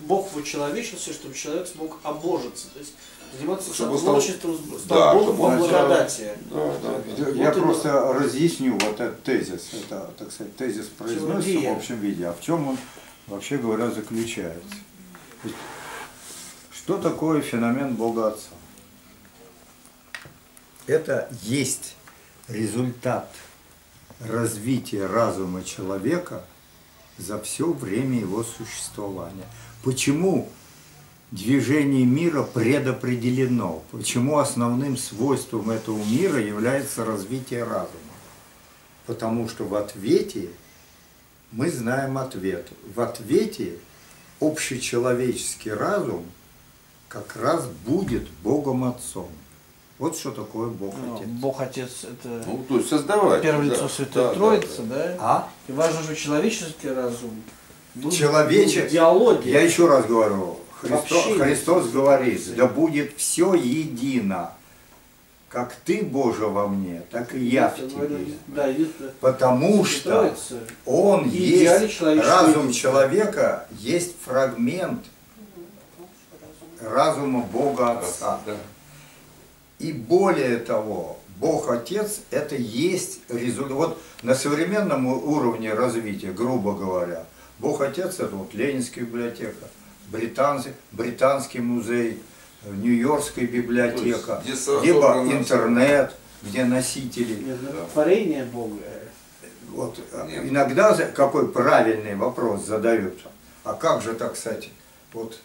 Бог вычеловечился, чтобы человек смог обожиться. То есть заниматься Чтобы творчеством, стал Да, Богом благодати. Да, да. Я Вот и просто разъясню вот этот тезис. Это, так сказать, тезис произносится Теория. в общем виде. А в чем он, вообще говоря, заключается? Что такое феномен Бога Отца? это есть результат развития разума человека за все время его существования. Почему движение мира предопределено? Почему основным свойством этого мира является развитие разума? Потому что в ответе мы знаем ответ. В ответе общечеловеческий разум как раз будет Богом Отцом. Вот что такое Бог Ну, Отец. Бог Отец это Ну, то есть создавать. первое да. лицо Святой Да, Троицы, да, да? А? И важно, что человеческий разум Человече- в диалоге. Я еще раз говорю, Христо-. Христос говорит, да будет все едино, как ты, Боже, во мне, так и я в тебе. Да, единственное. Потому что он есть, разум человека есть фрагмент разума Бога Отца. Да. И более того, Бог Отец это есть результат. Вот на современном уровне развития, грубо говоря, Бог Отец это вот Ленинская библиотека, британский, британский музей, э, Нью-Йоркская библиотека, есть, либо интернет, где носители. Нет, ну, Творение Бога. Вот э, Нет. иногда какой правильный вопрос задают. А как же так, кстати, вот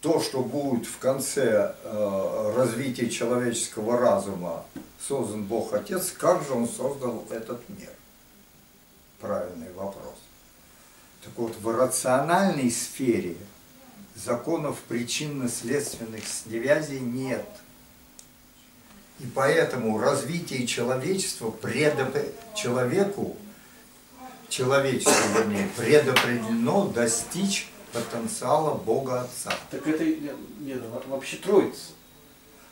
то, что будет в конце э, развития человеческого разума создан Бог Отец, как же Он создал этот мир? Правильный вопрос. Так вот, в рациональной сфере законов причинно-следственных связей нет. И поэтому развитие человечества предопре... человеку, человечеству, вернее, предопределено достичь потенциала Бога Отца. Так это нет, нет, во- вообще Троица.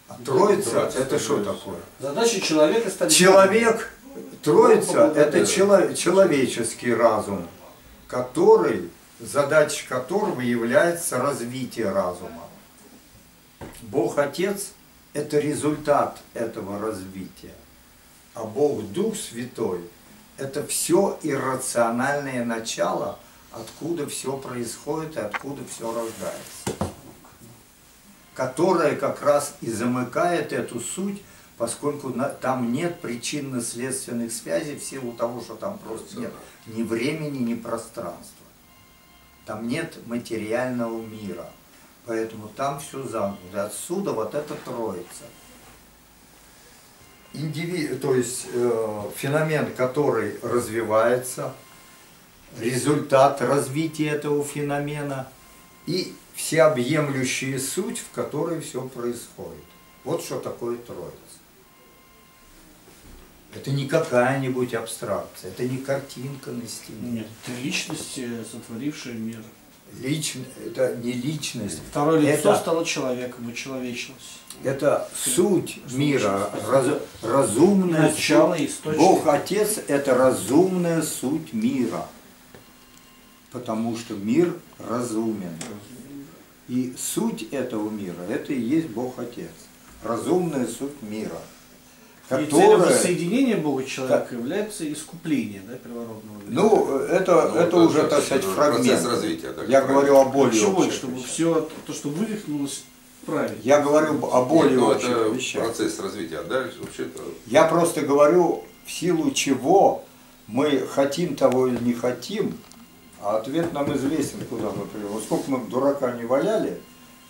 А Троица Троица, это что такое? Задача человека стать Человек, Троица Богом. это чело- человеческий разум, который, задача которого является развитие разума. Бог Отец – это результат этого развития. А Бог Дух Святой – это все иррациональное начало, откуда все происходит и откуда все рождается. Которое как раз и замыкает эту суть, поскольку там нет причинно-следственных связей в силу того, что там просто нет ни времени, ни пространства. Там нет материального мира. Поэтому там все замкнуто. Отсюда вот эта троица. Индиви... То есть э, феномен, который развивается, результат развития этого феномена и всеобъемлющая суть, в которой все происходит. Вот что такое троица. Это не какая-нибудь абстракция, это не картинка на стене. Нет, это личность, э, сотворившая мир. Лично, это не личность, Второе лицо Это- стало человеком, и человечилось. это суть мира, раз- разумная Начало, суть. источник. Бог Отец – это разумная суть мира, потому что мир разумен. И суть этого мира – это и есть Бог Отец, разумная суть мира, И целью воссоединения Бога и человека является искупление да, первородного греха. Ну, это, Ну, это вот уже, это так сказать, фрагмент. развития, так Я правильно. говорю о более Чего, чтобы вещах. все то, что вывихнулось, правильно. Я говорю о более Нет, ну, общих это вещах. процесс развития. А дальше вообще-то Я просто говорю, в силу чего мы хотим того или не хотим, а ответ нам известен, куда мы придем. Вот сколько мы дурака не валяли,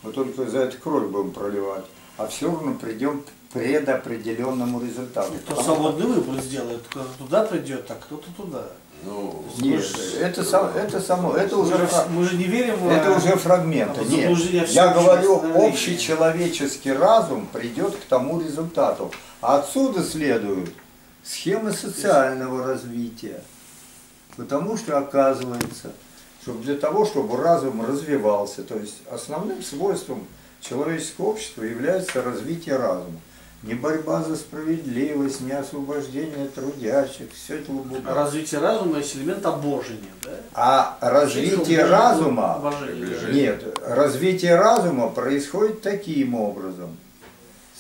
мы только за это кровь будем проливать, а все равно придем к предопределенному результату. Кто свободный выбор сделает, кто-то туда придет, а кто-то туда. ну, Нет, это, сам- это само, это уже, мы, же, фра- мы же не верим в... это уже фрагменты. в Нет, я говорю, становления. общечеловеческий разум придет к тому результату. А отсюда следует схема социального развития. Потому что оказывается, что для того, чтобы разум развивался, то есть основным свойством человеческого общества является развитие разума. Не борьба за справедливость, не освобождение трудящих, все это лабуда. Развитие разума есть элемент обожения, да? А развитие разума, нет, развитие разума происходит таким образом.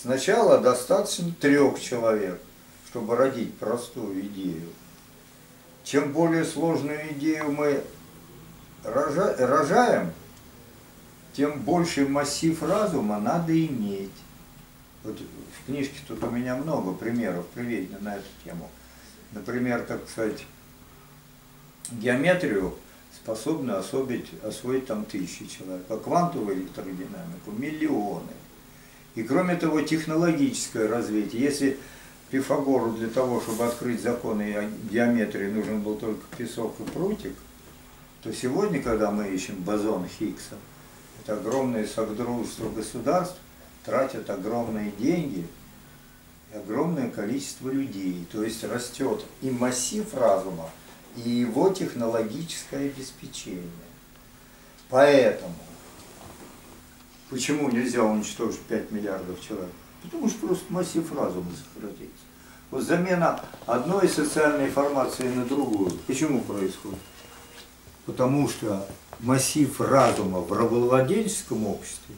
Сначала достаточно трех человек, чтобы родить простую идею. Чем более сложную идею мы рожа- рожаем, тем больший массив разума надо иметь. Вот в книжке тут у меня много примеров приведено на эту тему. Например, так сказать, геометрию способны освоить, освоить там тысячи человек, а квантовую электродинамику миллионы. И кроме того, технологическое развитие. Если Пифагору для того, чтобы открыть законы геометрии, нужен был только песок и прутик, то сегодня, когда мы ищем бозон Хиггса, это огромное содружество государств тратят огромные деньги и огромное количество людей. То есть растет и массив разума, и его технологическое обеспечение. Поэтому, почему нельзя уничтожить 5 миллиардов человек? Потому что просто массив разума сократится. Вот замена одной социальной формации на другую. Почему происходит? Потому что массив разума в рабовладельческом обществе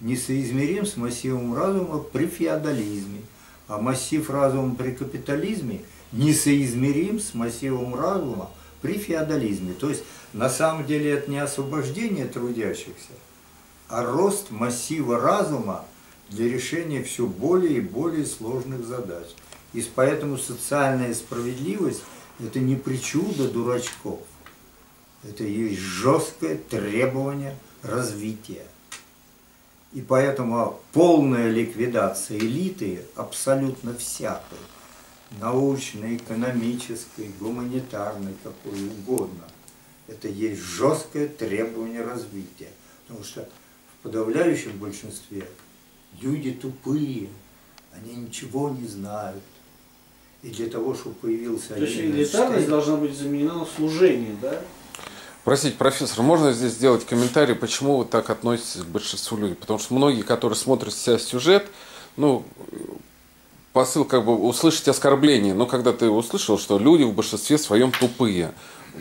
несоизмерим с массивом разума при феодализме, а массив разума при капитализме несоизмерим с массивом разума при феодализме. То есть на самом деле это не освобождение трудящихся, а рост массива разума для решения все более и более сложных задач. И поэтому социальная справедливость – это не причуда дурачков, это есть жесткое требование развития. И поэтому полная ликвидация элиты абсолютно всякой, научной, экономической, гуманитарной, какой угодно, это есть жесткое требование развития. Потому что в подавляющем большинстве люди тупые, они ничего не знают. И для того, чтобы появился... То есть элитарность должна быть заменена на служение, да? Простите, профессор, можно здесь сделать комментарий, почему вы так относитесь к большинству людей? Потому что многие, которые смотрят себя сюжет, ну, посыл как бы услышать оскорбление, но когда ты услышал, что люди в большинстве своем тупые,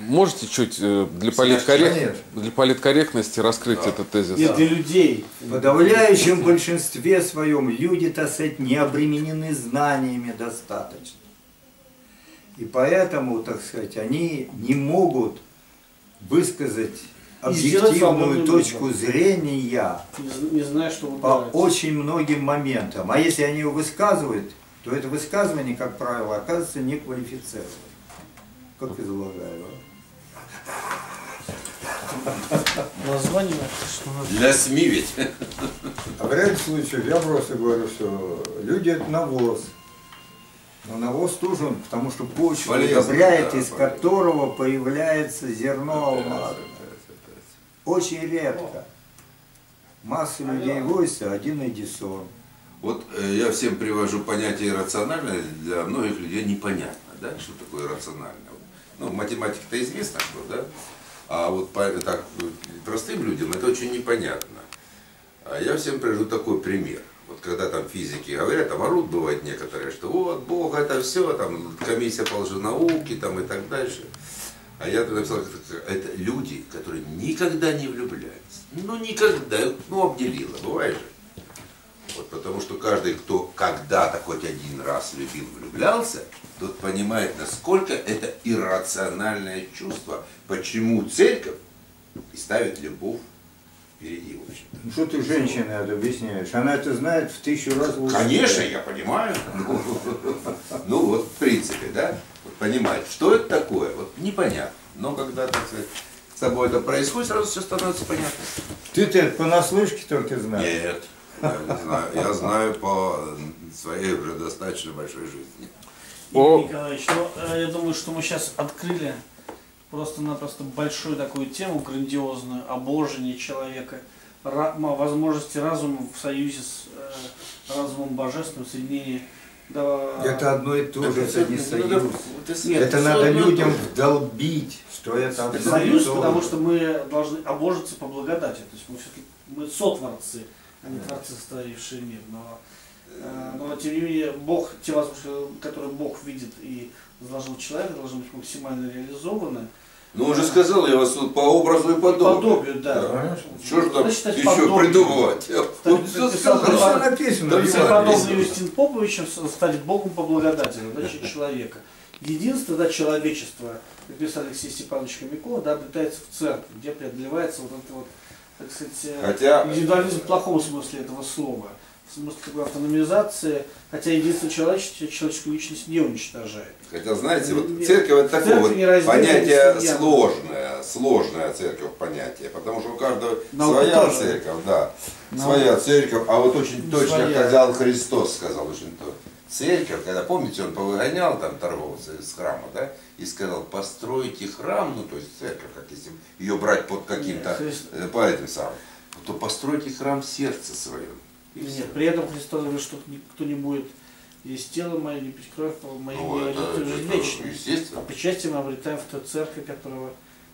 можете чуть э, для, политкоррек... для политкорректности раскрыть да. этот тезис? Нет, для людей. В подавляющем большинстве своем люди, так сказать, не обременены знаниями достаточно. И поэтому, так сказать, они не могут высказать объективную точку зрения не, не знаю, что по очень многим моментам. А если они его высказывают, то это высказывание, как правило, оказывается неквалифицированным. Как излагаю. Название Для СМИ ведь. А в ряде случаев я просто говорю, что люди это навоз. Но навоз нужен, потому что почва удобряет, из которого появляется зерно алмаза. Очень редко. Масса людей возится один Эдисон. Вот э, я всем привожу понятие рациональное, для многих людей непонятно, да, что такое рациональное. Ну, математика-то известно, что, да, а вот по, так, простым людям это очень непонятно. А я всем привожу такой пример – вот когда там физики говорят, там орут бывает некоторые, что вот Бог это все, там комиссия по лженауке там и так дальше. А я написал, это люди, которые никогда не влюбляются. Ну никогда, ну обделило, бывает же. Вот потому что каждый, кто когда-то хоть один раз любил, влюблялся, тот понимает, насколько это иррациональное чувство, почему церковь и ставит любовь впереди, в общем-то. Ну что ты женщине это объясняешь? Она это знает в тысячу раз лучше. Конечно, я понимаю. Ну вот, в принципе, да, понимает, что это такое, вот непонятно. Но когда, так сказать, с тобой это происходит, сразу все становится понятно. Ты-то это понаслышке только знаешь? Нет, я, не знаю, я знаю по своей уже достаточно большой жизни. Игорь Николаевич, ну, э, я думаю, что мы сейчас открыли просто-напросто большую такую тему, грандиозную, обожение человека, возможности разума в союзе с э, разумом божественным, соединение да. Это одно и то же, это, не союз. Это, нет, это надо людям вдолбить, что это Это союз, потому что мы должны обожиться по благодати. То есть мы все-таки мы сотворцы, а не творцы, сотворившие мир. Но, э, но тем не менее, Бог, те возможности, которые Бог видит и заложил человека, должны быть максимально реализованы. Ну, он же сказал, я вас тут по образу и подобию. Подобию, да. да. Что же там еще подобию. придумывать? Он все сказал, написано. Подобный Юстин Поповичем стать Богом по благодати, задача человека. Единство, да, человечество, как писал Алексей Степанович Хомяков, да, обретается в церкви, где преодолевается вот это вот, так сказать, Хотя... индивидуализм в плохом смысле этого слова. Смысл такой автономизации, хотя единство человечества человеческую личность не уничтожает. Хотя, знаете, вот Нет, церковь это такое вот понятие сложное, сложная церковь понятие, потому что у каждого Наука своя тоже. церковь, да, Наука. своя церковь, а вот очень точно Своя. сказал Христос, сказал очень то. Церковь, когда, помните, он повыгонял там торговца из храма, да, и сказал, постройте храм, ну, то есть церковь, как если ее брать под каким-то, э, по этим самым, то постройте храм сердца своем. И всё. Нет, при этом Христос говорит, что никто не будет есть тело мое, не пить кровь моей, Ну, не это- жизнь это вечную. естественно. А причастие мы обретаем в той церкви, которая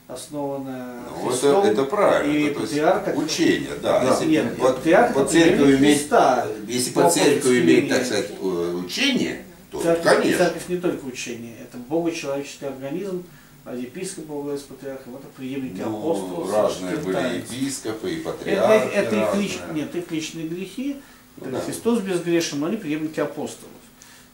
основана Ну, Христом. это, это правильно. И это, патриарх, который- учение, да. Да, Если нет, под, патриарх, который церковью имеет иметь, Христа, если по церковью иметь, так сказать, учение, то, Церковь, конечно. церковь не только учение, это богочеловеческий организм, от епископа было из патриархов, это преемники Ну, апостолов. разные были епископы и Это, патриархи это их, лич- нет, их личные грехи, Ну это да. Христос безгрешен, но они преемники апостолов.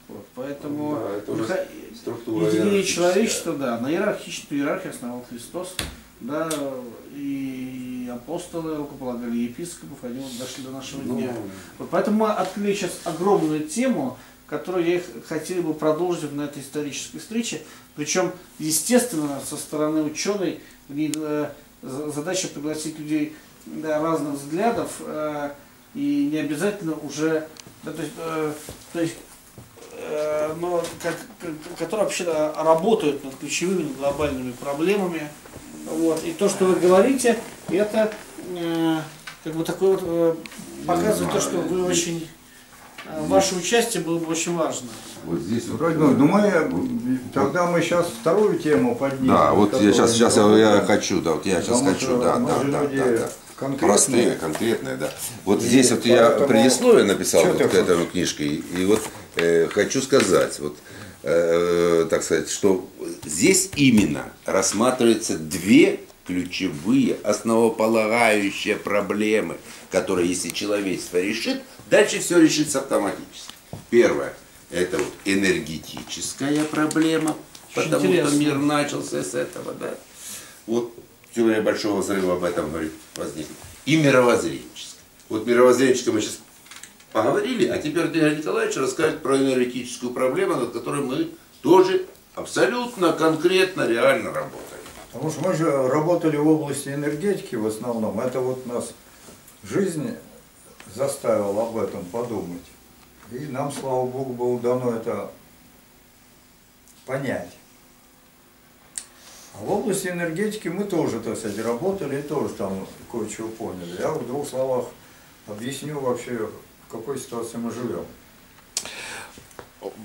Вот, поэтому Ну да, это уже выход- структура единение человечества, да, на иерархическую иерархию основал Христос, да, и апостолы рукополагали епископов, они вот дошли до нашего Ну, дня. Вот поэтому мы открыли сейчас огромную тему, которую я их хотели бы продолжить на этой исторической встрече. Причем, естественно, со стороны ученой э, за- задача пригласить людей да, разных взглядов э, и не обязательно уже, да, то есть, э, то есть э, но как, которые вообще да, работают над ключевыми глобальными проблемами. Вот. И то, что вы говорите, это э, как бы такое вот э, показывает то, что вы очень э, ваше участие было бы очень важно. Вот здесь вот. Вроде, ну, мы, тогда мы сейчас вторую тему поднимем. Да, вот я сейчас, сейчас я, я хочу, да, вот я сейчас Потому хочу, да, да, да, люди да, да. конкретные. Простые, конкретные, да. Вот И здесь вот я предисловие написал вот к этой книжке, и, и вот э, хочу сказать, вот, э, так сказать, что здесь именно рассматриваются две ключевые, основополагающие проблемы, которые, если человечество решит, дальше все решится автоматически. Первое, это вот энергетическая проблема, Очень потому интересно. что мир начался с этого, да. Вот теория большого взрыва об этом говорит, возникла. И мировоззренческая. Вот мировоззренческая мы сейчас поговорили, а теперь Игорь Николаевич расскажет про энергетическую проблему, над которой мы тоже абсолютно конкретно, реально работаем. Потому что мы же работали в области энергетики в основном. Это вот нас жизнь заставила об этом подумать. И нам, слава Богу, было дано это понять. А в области энергетики мы тоже, так сказать, работали и тоже там кое-чего поняли. Я в двух словах объясню вообще, в какой ситуации мы живем.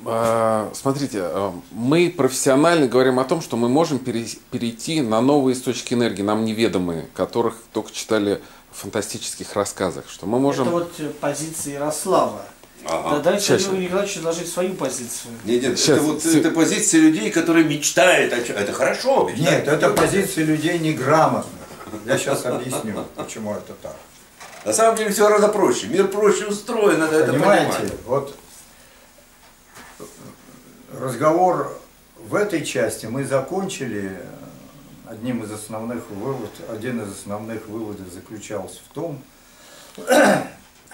А, Смотрите, а, мы профессионально говорим о том, что мы можем пере- перейти на новые источники энергии, нам неведомые, которых только читали фантастических рассказах, что мы можем... Это вот э, позиция Ярослава. Ага. Да, дайте Игорю Николаевичу изложить свою позицию. Нет, нет, Сейчас, это вот это позиция людей, которые мечтают о чём- Это хорошо, мечтать. Нет, это позиция людей неграмотных. Я сейчас объясню, почему это так. На самом деле все гораздо проще. Мир проще устроен, надо это Понимаете, вот разговор в этой части мы закончили. Одним из основных выводов, один из основных выводов заключался в том,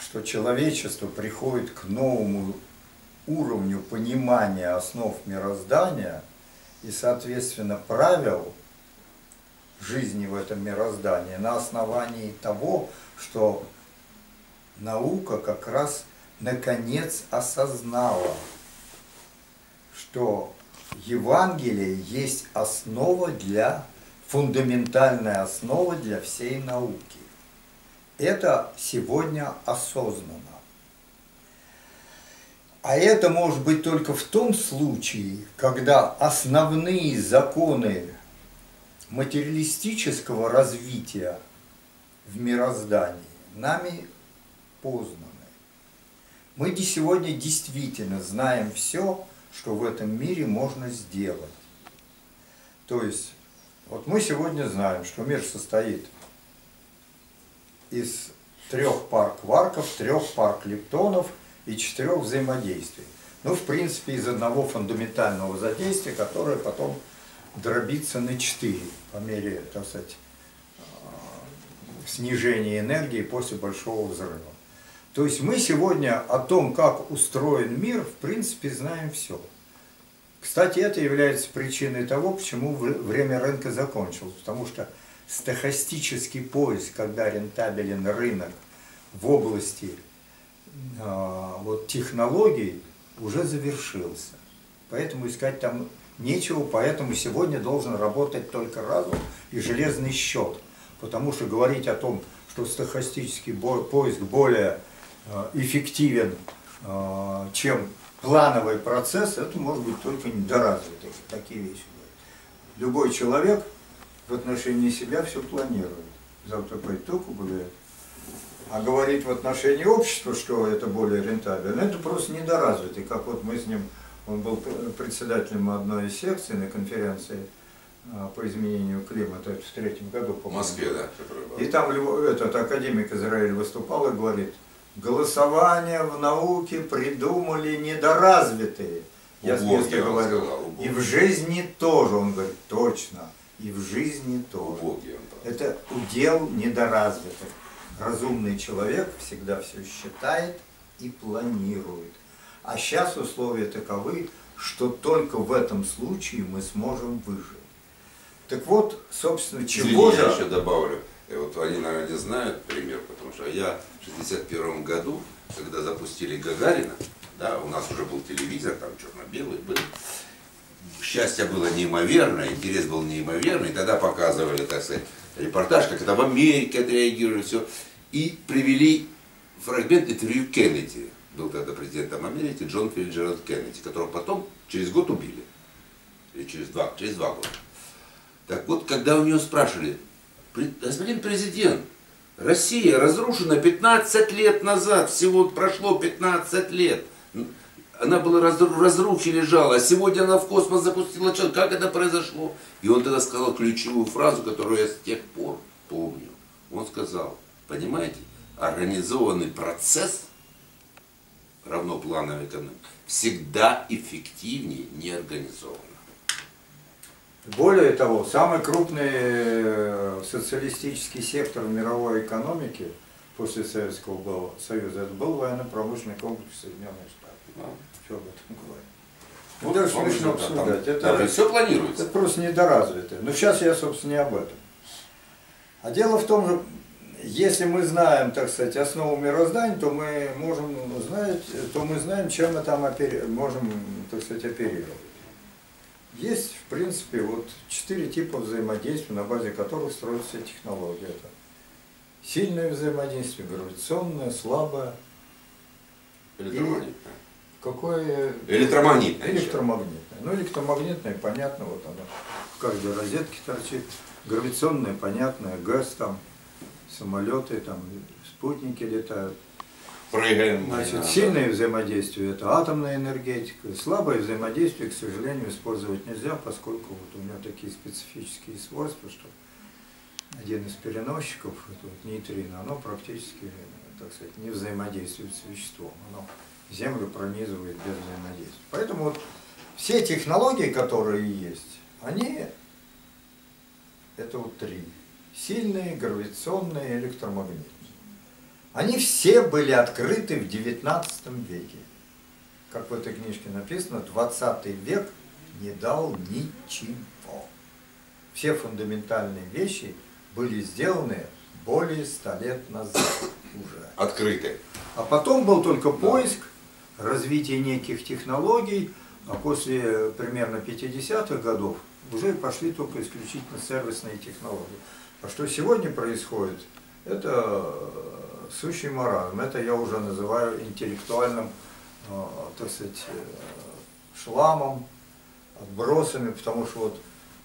что человечество приходит к новому уровню понимания основ мироздания и, соответственно, правил жизни в этом мироздании на основании того, что наука как раз наконец осознала, что Евангелие есть основа для, фундаментальная основа для всей науки. Это сегодня осознанно. А это может быть только в том случае, когда основные законы материалистического развития в мироздании нами познаны. Мы сегодня действительно знаем все, что в этом мире можно сделать. То есть, вот мы сегодня знаем, что мир состоит из трех пар кварков, трех пар клептонов и четырех взаимодействий. Ну, в принципе, из одного фундаментального взаимодействия, которое потом дробится на четыре по мере, так сказать, снижения энергии после большого взрыва. То есть мы сегодня о том, как устроен мир, в принципе, знаем все. Кстати, это является причиной того, почему время рынка закончилось. Потому что стахастический поиск, когда рентабелен рынок в области э, вот, технологий, уже завершился. Поэтому искать там нечего, поэтому сегодня должен работать только разум и железный счет. Потому что говорить о том, что стахастический поиск более э, эффективен, э, чем плановый процесс, это может быть только недоразвитые такие вещи. Любой человек в отношении себя все планирует. Завтра пойдет только гуляет. А говорить в отношении общества, что это более рентабельно, это просто недоразвитый. Как вот мы с ним, он был председателем одной из секций на конференции а, по изменению климата, это в третьем году, по В Москве, да. И там этот академик Израиль выступал и говорит, голосование в науке придумали недоразвитые. Я с места говорю. и в жизни тоже, он говорит, точно. И в жизни тоже. Это удел недоразвитых. Разумный человек всегда все считает и планирует. А сейчас условия таковы, что только в этом случае мы сможем выжить. Так вот, собственно, чего Извини, же... я еще добавлю. И вот они, наверное, не знают пример, потому что я в 61 году, когда запустили Гагарина, да, у нас уже был телевизор, там черно-белый был, счастье было неимоверное, интерес был неимоверный, тогда показывали, так сказать, репортаж, как это в Америке отреагировали, все, и привели фрагмент интервью Кеннеди, был тогда президентом Америки, Джон Фиджеральд Кеннеди, которого потом через год убили, или через два, через два года. Так вот, когда у него спрашивали, господин президент, Россия разрушена 15 лет назад, всего прошло 15 лет. Она была раз, разрухе лежала, а сегодня она в космос запустила человек. Как это произошло? И он тогда сказал ключевую фразу, которую я с тех пор помню. Он сказал, понимаете, организованный процесс равно плановой экономики всегда эффективнее неорганизованного. Более того, самый крупный э, социалистический сектор мировой экономики после Советского Союза, это был военно-промышленный комплекс Соединенных Штатов. А. Что об этом говорить? Вот даже смешно обсуждать. Это, даже все планируется. Это просто недоразвитое. Но сейчас я, собственно, не об этом. А дело в том, что если мы знаем, так сказать, основу мироздания, то мы можем знать, то мы знаем, чем мы там опери... можем, так сказать, оперировать. Есть, в принципе, вот четыре типа взаимодействия, на базе которых строятся технологии. Это сильное взаимодействие, гравитационное, слабое. Электромагнитное. И какое? Электромагнитное. Электромагнитное. Ну, электромагнитное, понятно, вот оно в каждой розетке торчит. Гравитационное, понятное, газ там, самолеты, там, спутники летают. Прыгаем. Значит, сильное взаимодействие – это атомная энергетика. Слабое взаимодействие, к сожалению, использовать нельзя, поскольку вот у него такие специфические свойства, что один из переносчиков, это вот нейтрино, оно практически, так сказать, не взаимодействует с веществом. Оно Землю пронизывает без взаимодействия. Поэтому вот все технологии, которые есть, они, это вот три. Сильные, гравитационные, электромагнитные. Они все были открыты в XIX веке. Как в этой книжке написано, 20 век не дал ничего. Все фундаментальные вещи были сделаны более ста лет назад уже. Открыты. А потом был только поиск, развитие неких технологий, а после примерно 50-х годов уже пошли только исключительно сервисные технологии. А что сегодня происходит, это сущий маразм. Это я уже называю интеллектуальным, э, так сказать, э, шламом, отбросами, потому что вот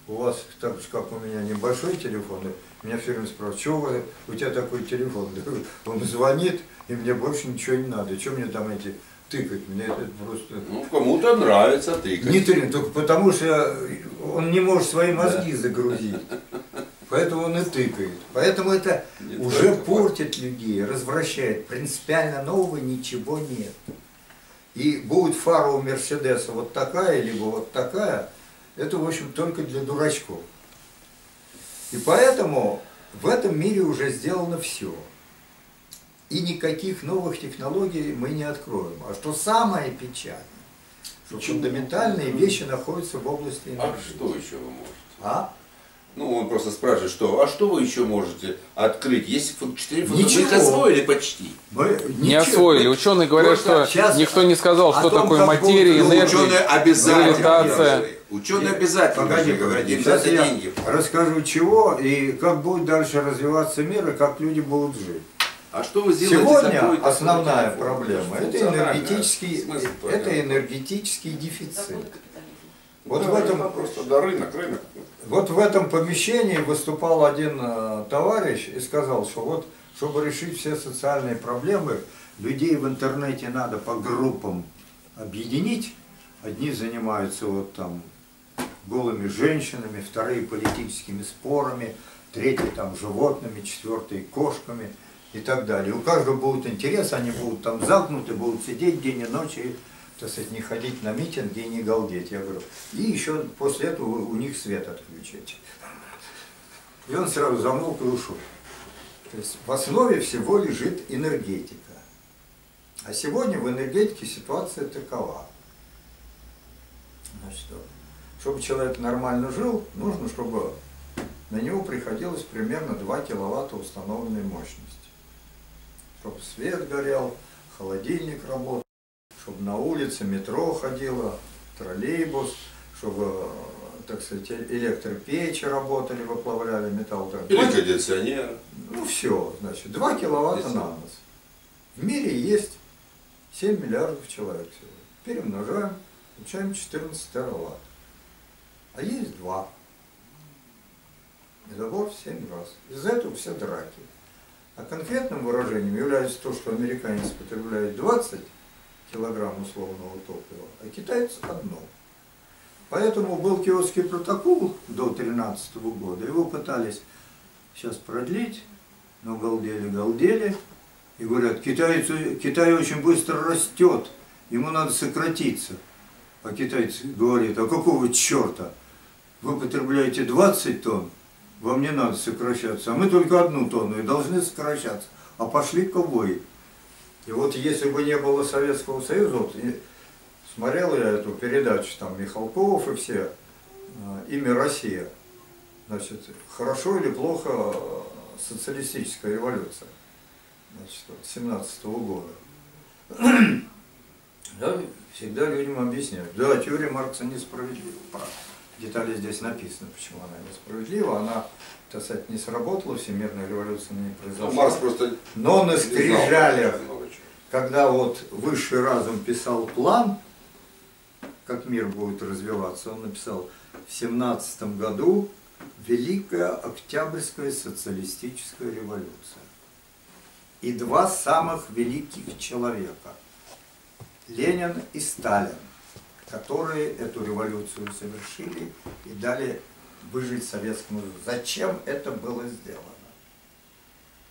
у вас, так же, как у меня, небольшой телефон, меня все время спрашивают, что вы, у тебя такой телефон? Он звонит, и мне больше ничего не надо. Что мне там эти тыкать? Мне это просто... Ну, кому-то нравится тыкать. Не тыкать, только потому что он не может свои мозги загрузить. Поэтому он и тыкает. Поэтому это нет, уже портит людей, развращает. Принципиально нового ничего нет. И будет фара у Мерседеса вот такая, либо вот такая, это, в общем, только для дурачков. И поэтому в этом мире уже сделано все. и никаких новых технологий мы не откроем. А что самое печальное, что фундаментальные вещи находятся в области А энергетики. что еще вы можете? А? Ну, он просто спрашивает, что, а что вы еще можете открыть? Есть четыре фундамента, вы их освоили почти. Мы Не ничего- освоили. Ученые говорят, Просто что сейчас никто не сказал, что том, такое материя, энергия, ученые обязательно. гравитация. Ученые обязательно Погоди, погоди. им за деньги. расскажу чего и как будет дальше развиваться мир и как люди будут жить. А что вы сделаете Сегодня такой- основная проблема это энергетический, Смысл это энергетический дефицит. Вот Да, в этом это просто да, рынок, рынок. Вот в этом помещении выступал один э, товарищ и сказал, что вот, чтобы решить все социальные проблемы, людей в интернете надо по группам объединить. Одни занимаются вот там голыми женщинами, вторые политическими спорами, третьи там животными, четвертые кошками и так далее. У каждого будет интерес, они будут там замкнуты, будут сидеть день и ночь и, так сказать, не ходить на митинги и не галдеть. Я говорю, и еще после этого у них свет отключить. И он сразу замолк и ушел. То есть в основе всего лежит энергетика. А сегодня в энергетике ситуация такова. Значит, чтобы человек нормально жил, нужно, чтобы на него приходилось примерно 2 киловатта установленной мощности. Чтобы свет горел, холодильник работал, чтобы на улице метро ходило, троллейбус, чтобы, э, так сказать, э- электропечи работали, выплавляли металл. Или кондиционер. Ну все, значит, 2 киловатта на нос. В мире есть 7 миллиардов человек всего. Перемножаем, получаем 14 тераватт. А есть 2. И забор в 7 раз. Из-за этого все драки. А конкретным выражением является то, что американец потребляет 20 килограмм условного топлива, а китаец одно. Поэтому был киотский протокол до 2013 года. Его пытались сейчас продлить, но галдели, галдели. И говорят, китайцы, Китай очень быстро растет, ему надо сократиться. А китайцы говорят, а какого черта? Вы потребляете 20 тонн, вам не надо сокращаться, а мы только одну тонну и должны сокращаться. А пошли ковбои. И вот если бы не было Советского Союза, вот, смотрел я эту передачу, там Михалков и все, э, имя Россия. Значит, хорошо или плохо э, социалистическая революция значит, вот, 17 года. Да, всегда людям объясняют. Да, теория Маркса несправедлива. Прав. Детали здесь написано, почему она несправедлива. Она, так сказать, не сработала, всемирная революция не Ну, произошла. Марс просто Но на скрижалях когда вот высший разум писал план, как мир будет развиваться, он написал в семнадцатом году Великая Октябрьская социалистическая революция. И два самых великих человека, Ленин и Сталин, которые эту революцию совершили и дали выжить Советскому Союзу. Зачем это было сделано?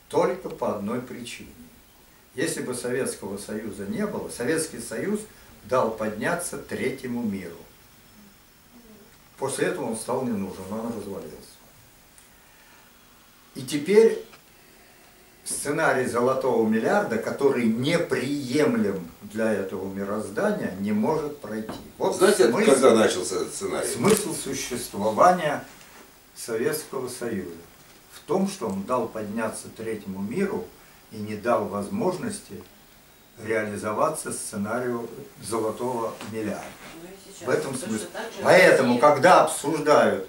Только по одной причине. Если бы Советского Союза не было, Советский Союз дал подняться третьему миру. После этого он стал не нужен, он развалился. И теперь сценарий золотого миллиарда, который неприемлем для этого мироздания, не может пройти. Вот Знаете, смысл- когда начался этот сценарий? Смысл существования Советского Союза в том, что он дал подняться третьему миру и не дал возможности реализоваться сценарию золотого миллиарда. В этом смысле. Поэтому, когда обсуждают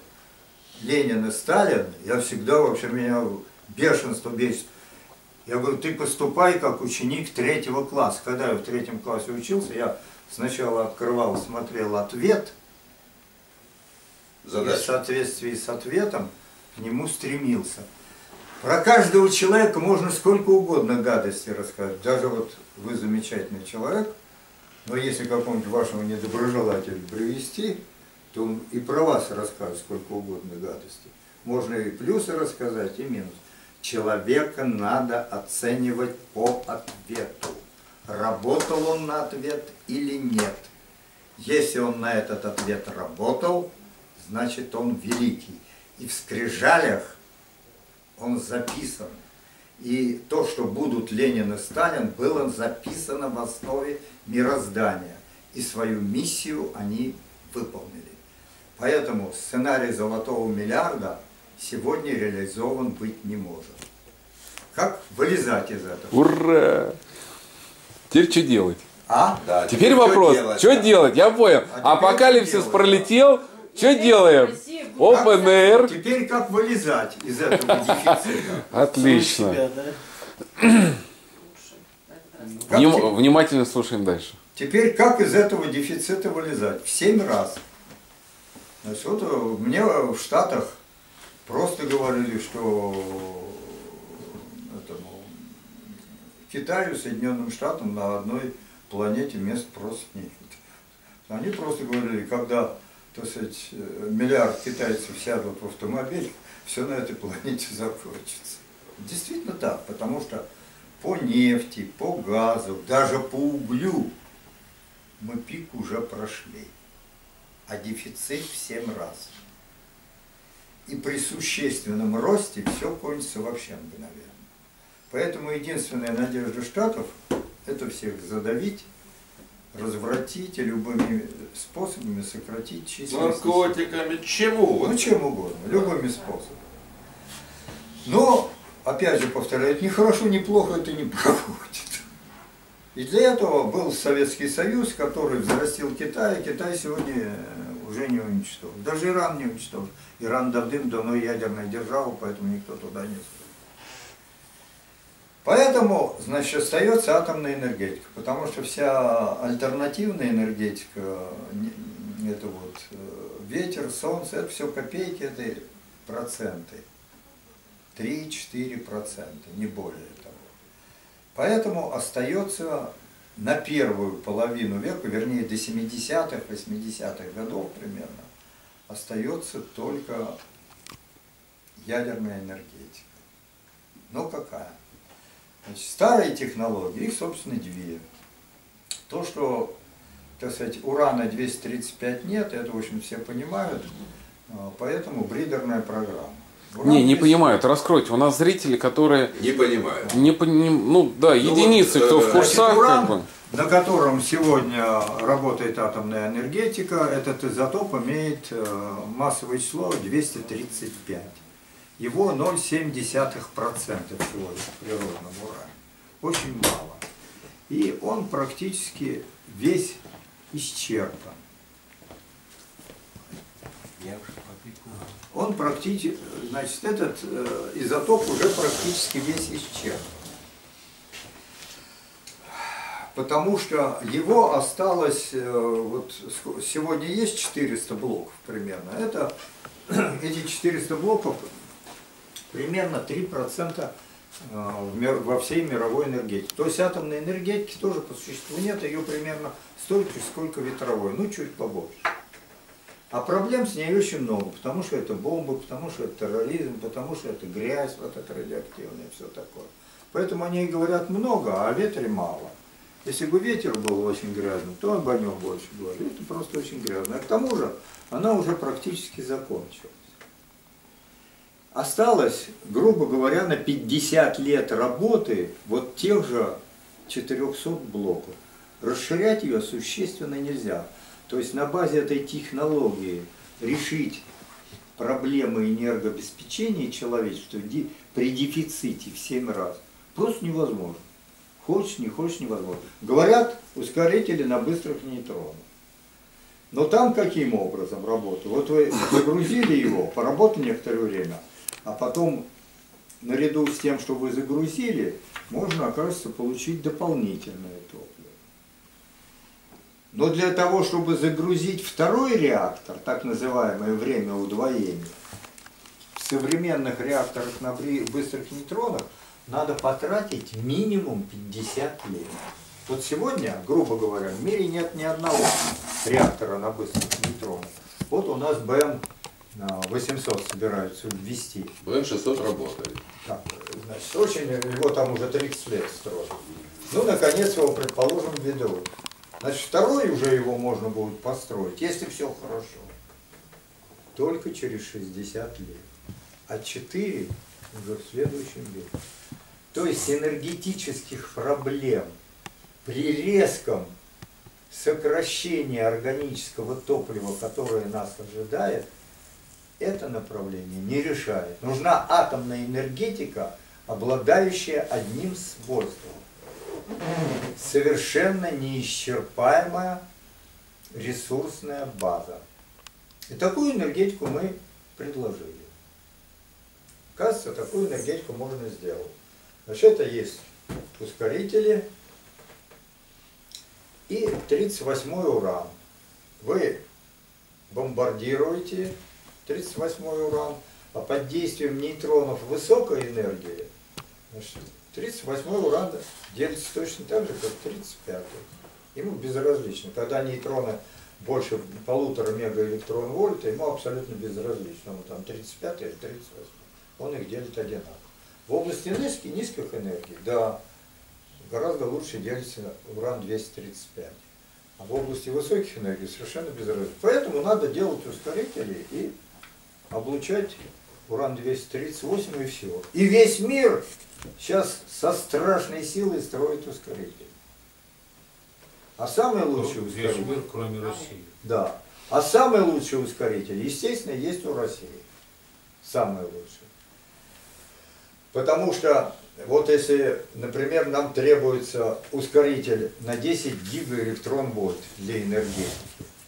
Ленин и Сталин, я всегда, вообще, меня бешенство бесит. Я говорю, ты поступай как ученик третьего класса. Когда я в третьем классе учился, я сначала открывал, смотрел ответ, и в Задача. соответствии с ответом к нему стремился. Про каждого человека можно сколько угодно гадости рассказать. Даже вот вы замечательный человек, но если какого-нибудь вашего недоброжелателя привести, то и про вас расскажет сколько угодно гадости. Можно и плюсы рассказать, и минус. Человека надо оценивать по ответу. Работал он на ответ или нет. Если он на этот ответ работал, значит он великий. И в скрижалях он записан. И то, что будут Ленин и Сталин, было записано в основе мироздания. И свою миссию они выполнили. Поэтому сценарий золотого миллиарда сегодня реализован быть не может. Как вылезать из этого? Ура! Теперь что делать? А? Да, Теперь что вопрос, делать, что да? делать? Я понял. теперь Апокалипсис что делать? пролетел. Что делаем? Open Air. Теперь как вылезать из этого дефицита? Отлично. Себя, да? Как Вним- те- Внимательно слушаем дальше. Теперь как из этого дефицита вылезать? В семь раз. Значит, вот э, мне в Штатах просто говорили, что этому, Китаю, Соединенным Штатам на одной планете мест просто нет. Они просто говорили, когда так сказать, миллиард китайцев сядут в автомобиль, все на этой планете закончится. Действительно так, потому что по нефти, по газу, даже по углю мы пик уже прошли, а дефицит в 7 раз. И при существенном росте все кончится вообще мгновенно. Поэтому единственная надежда Штатов – это всех задавить, развратить и любыми способами сократить численность. Наркотиками, чем Ну, чем угодно, любыми способами. Но, опять же повторяю, это ни хорошо, ни плохо это не проходит. И для этого был Советский Союз, который взрастил Китай, и Китай сегодня э, уже не уничтожен. Даже Иран не уничтожен. Иран давным-давно ядерная держава, поэтому никто туда не стоит. Поэтому, значит, остается атомная энергетика, потому что вся альтернативная энергетика, не- это вот э, ветер, солнце, это все копейки, это проценты. 3-4 процента, не более того. Поэтому остается на первую половину века, вернее до 70-х, 80-х годов примерно, остается только ядерная энергетика. Но какая? Значит, старые технологии, их, собственно, две. То, что, так сказать, урана 235 нет, это, в общем, все понимают, а, поэтому бридерная программа. Не, не 200 понимают, раскройте. У нас зрители, которые Не понимаю. не поним... Ну да, единицы, вот, кто в э, курсах, уран, как бы. на котором сегодня работает атомная энергетика, этот изотоп имеет э, массовое число 235. Его 0,7% всего лишь в природном уране. Очень мало. И он практически весь исчерпан. Он практически, значит, этот э, изотоп уже практически весь исчерпан потому что его осталось, э, вот сегодня есть 400 блоков примерно, это эти 400 блоков примерно 3% э, во всей мировой энергетике. То есть атомной энергетики тоже по существу нет, ее примерно столько, сколько ветровой, ну чуть побольше. А проблем с ней очень много, потому что это бомбы, потому что это терроризм, потому что это грязь, вот это радиоактивная, все такое. Поэтому они и говорят много, а о ветре мало. Если бы ветер был очень грязным, то об нем больше говорили. Это просто очень грязно. А к тому же она уже практически закончилась. Осталось, грубо говоря, на 50 лет работы вот тех же 400 блоков. Расширять ее существенно нельзя. То есть на базе этой технологии решить проблемы энергообеспечения человечества при дефиците в 7 раз просто невозможно. Хочешь, не хочешь, невозможно. Говорят, ускорители на быстрых нейтронах. Но там каким образом работает? Вот вы загрузили его, поработали некоторое время, а потом наряду с тем, что вы загрузили, можно, окажется, получить дополнительное топливо. Но для того, чтобы загрузить второй реактор, так называемое время удвоения, в современных реакторах на быстрых нейтронах надо потратить минимум 50 лет. Вот сегодня, грубо говоря, в мире нет ни одного реактора на быстрых нейтронах. Вот у нас БМ 800 собираются ввести. БМ-600 работает. Так, значит, очень, его там уже 30 лет строят. Ну, наконец, его, предположим, ведут. Значит, второй уже его можно будет построить, если все хорошо. Только через 60 лет. А 4 уже в следующем веке. То есть энергетических проблем при резком сокращении органического топлива, которое нас ожидает, это направление не решает. Нужна атомная энергетика, обладающая одним свойством. Совершенно неисчерпаемая ресурсная база. И такую энергетику мы предложили. Кажется, такую энергетику можно сделать. Значит, это есть ускорители и 38 уран. Вы бомбардируете 38 уран, а под действием нейтронов высокой энергии, значит, 38 уран делится точно так же, как 35. Ему безразлично. Когда нейтроны больше полутора мегаэлектрон вольта, ему абсолютно безразлично. Он там 35 или 38. Он их делит одинаково. В области низких, низких энергий, да, гораздо лучше делится уран-235. А в области высоких энергий совершенно безразлично. Поэтому надо делать ускорители и облучать уран-238 и все. И весь мир сейчас со страшной силой строит ускоритель. А самый лучший Весь ускоритель... мир, кроме России. Да. А самый лучший ускоритель, естественно, есть у России. Самый лучший. Потому что, вот если, например, нам требуется ускоритель на 10 гигаэлектрон-вольт для энергетики,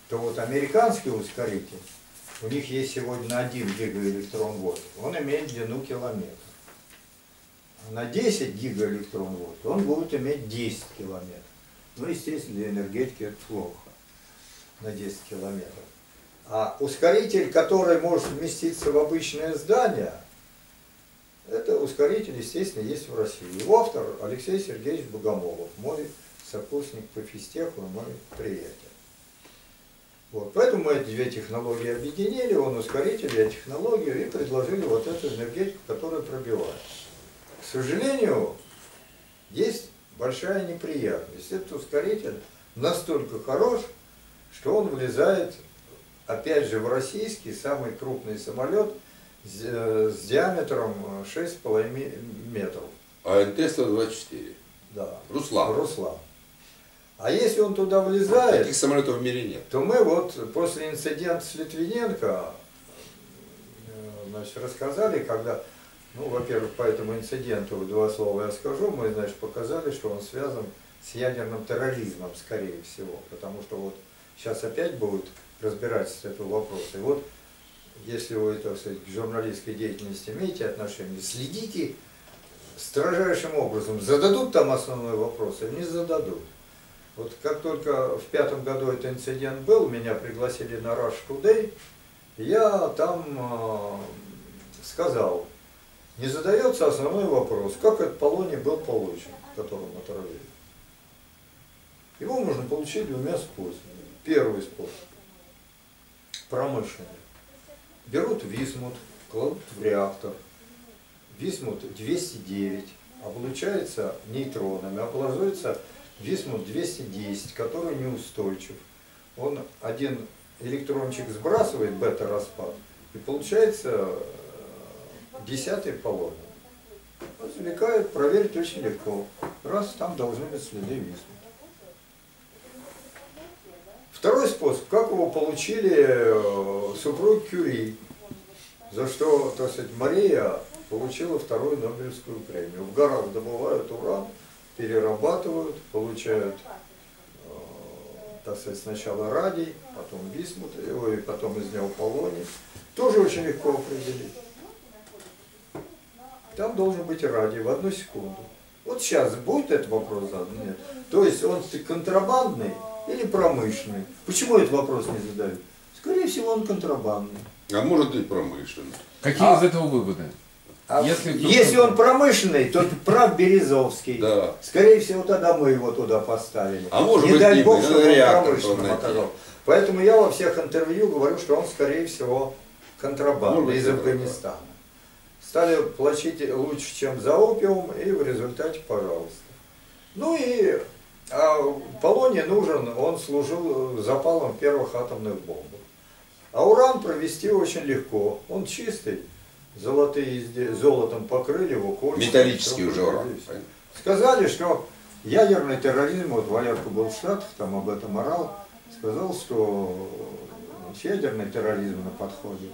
то вот американский ускоритель, у них есть сегодня на 1 гигаэлектрон-вольт, он имеет длину километра. На 10 гигаэлектрон-вольт он будет иметь 10 километров. Ну, естественно, для энергетики это плохо на 10 километров. А ускоритель, который может вместиться в обычное здание, это ускоритель, естественно, есть в России. Его автор Алексей Сергеевич Богомолов, мой сокурсник по физтеху мой приятель. Вот, поэтому мы эти две технологии объединили, он ускоритель, я технологию, и предложили вот эту энергетику, которая пробивает. К сожалению, есть большая неприятность. Этот ускоритель настолько хорош, что он влезает, опять же, в российский самый крупный самолет с, э, диаметром 6,5 метров. А НТ-124. Да. Руслан. Руслан. А если он туда влезает, Таких самолетов в мире нет. то мы вот после инцидента с Литвиненко э, значит, рассказали, когда, ну, во-первых, по этому инциденту, два слова я скажу, мы, значит, показали, что он связан с ядерным терроризмом, скорее всего, потому что вот сейчас опять будет разбирательство этого вопроса. И вот, если вы, так сказать, к журналистской деятельности имеете отношение, следите строжайшим образом, зададут там основной вопрос или не зададут. Вот как только в пятом году этот инцидент был, меня пригласили на Rush Today, я там э, сказал, не задается основной вопрос, как этот полоний был получен, которым отравили. Его можно получить двумя способами. Первый способ – промышленный. Берут висмут, кладут в реактор. Висмут 209, облучается нейтронами, образуется висмут 210, который неустойчив. Он один электрончик сбрасывает бета-распад, и получается э, десятый полон. Извлекают, проверить очень легко. Раз, там должны быть следы висмут. Второй способ, как его получили э, супруги Кюри, за что, так сказать, Мария получила вторую Нобелевскую премию. В горах добывают уран, перерабатывают, получают, э, так сказать, сначала радий, потом висмут, ой, потом из него полоний. Тоже очень легко определить. Там должен быть радий в одну секунду. Вот сейчас будет этот вопрос задан? Нет. То есть он контрабандный или промышленный? Почему этот вопрос не задают? Скорее всего, он контрабандный. А может быть промышленный. Какие А- из этого выводы? А Если если, он промышленный, то прав Березовский. Да. Скорее всего, тогда мы его туда поставили. А может не быть, дай не бог, чтобы он промышленным оказался. Поэтому я во всех интервью говорю, что он, скорее всего, контрабандный Может быть, из контрабанда. Афганистана. Стали платить лучше, чем за опиум, и в результате, пожалуйста. Ну и а Полоний нужен, он служил запалом первых атомных бомб. А уран провести очень легко, он чистый. золотые изде- золотом покрыли его кольца. Металлический уже уран. Сказали, что ядерный терроризм, вот Валерка был в Штатах, там об этом орал, сказал, что ядерный терроризм на подходе.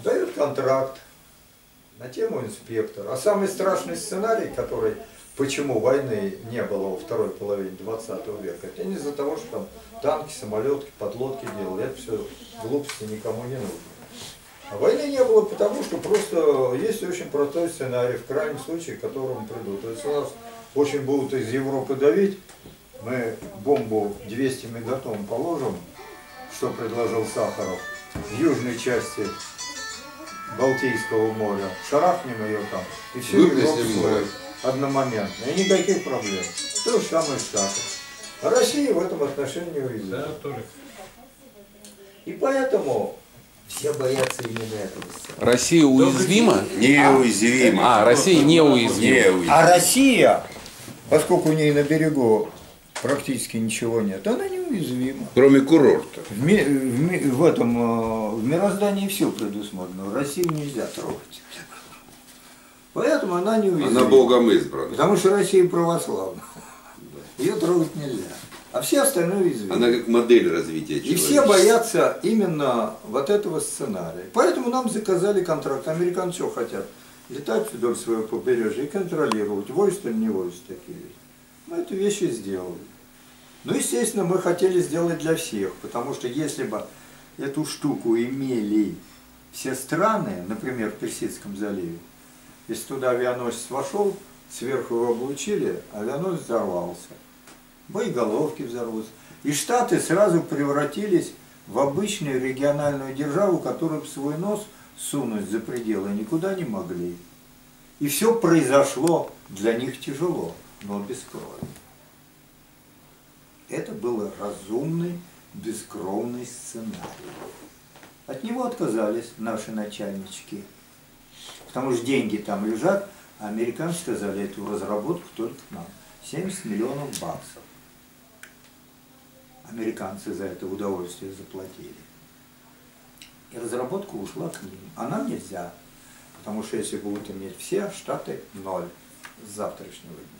Сдают контракт на тему инспектор. А самый страшный сценарий, который, почему войны не было во второй половине 20 века, это не из-за того, что там танки, самолетки, подлодки делали. Это все глупости никому не нужно. А войны не было потому, что просто есть очень простой сценарий, в крайнем случае, к которому придут. То есть у нас очень будут из Европы давить, мы бомбу 200 мегатонн положим, что предложил Сахаров, в южной части Балтийского моря, шарахнем ее там, и все Европу слоит одномоментно, и никаких проблем. То же самое в Штатах. А Россия в этом отношении уязвима. Да, Толик. И поэтому все боятся именно этого. Россия уязвима? Неуязвимо. А, Россия неуязвима. А Россия, поскольку у нее на берегу практически ничего нет, она неуязвима. Кроме курорта. В, ми- в ми- в этом э, в мироздании все предусмотрено. Россию нельзя трогать. Поэтому она неуязвима. Она Богом избрана. Потому что Россия православна. Ее трогать нельзя. А все остальные уязвимы. Она как модель развития И все боятся именно вот этого сценария. Поэтому нам заказали контракт. Американцы что хотят? Летать вдоль своего побережья и контролировать, войск или не войск такие. Мы эту вещь и сделали. Ну, естественно, мы хотели сделать для всех, потому что если бы эту штуку имели все страны, например, в Персидском заливе, если туда авианосец вошел, сверху его облучили, авианосец взорвался боеголовки взорвутся. И Штаты сразу превратились в обычную региональную державу, которую свой нос сунуть за пределы никуда не могли. И все произошло для них тяжело, но без крови. Это был разумный, бескровный сценарий. От него отказались наши начальнички. Потому что деньги там лежат, а американцы сказали эту разработку только нам. 70 миллионов баксов американцы за это удовольствие заплатили. И разработка ушла к ним. А нам нельзя, потому что если будут иметь все, Штаты ноль с завтрашнего дня.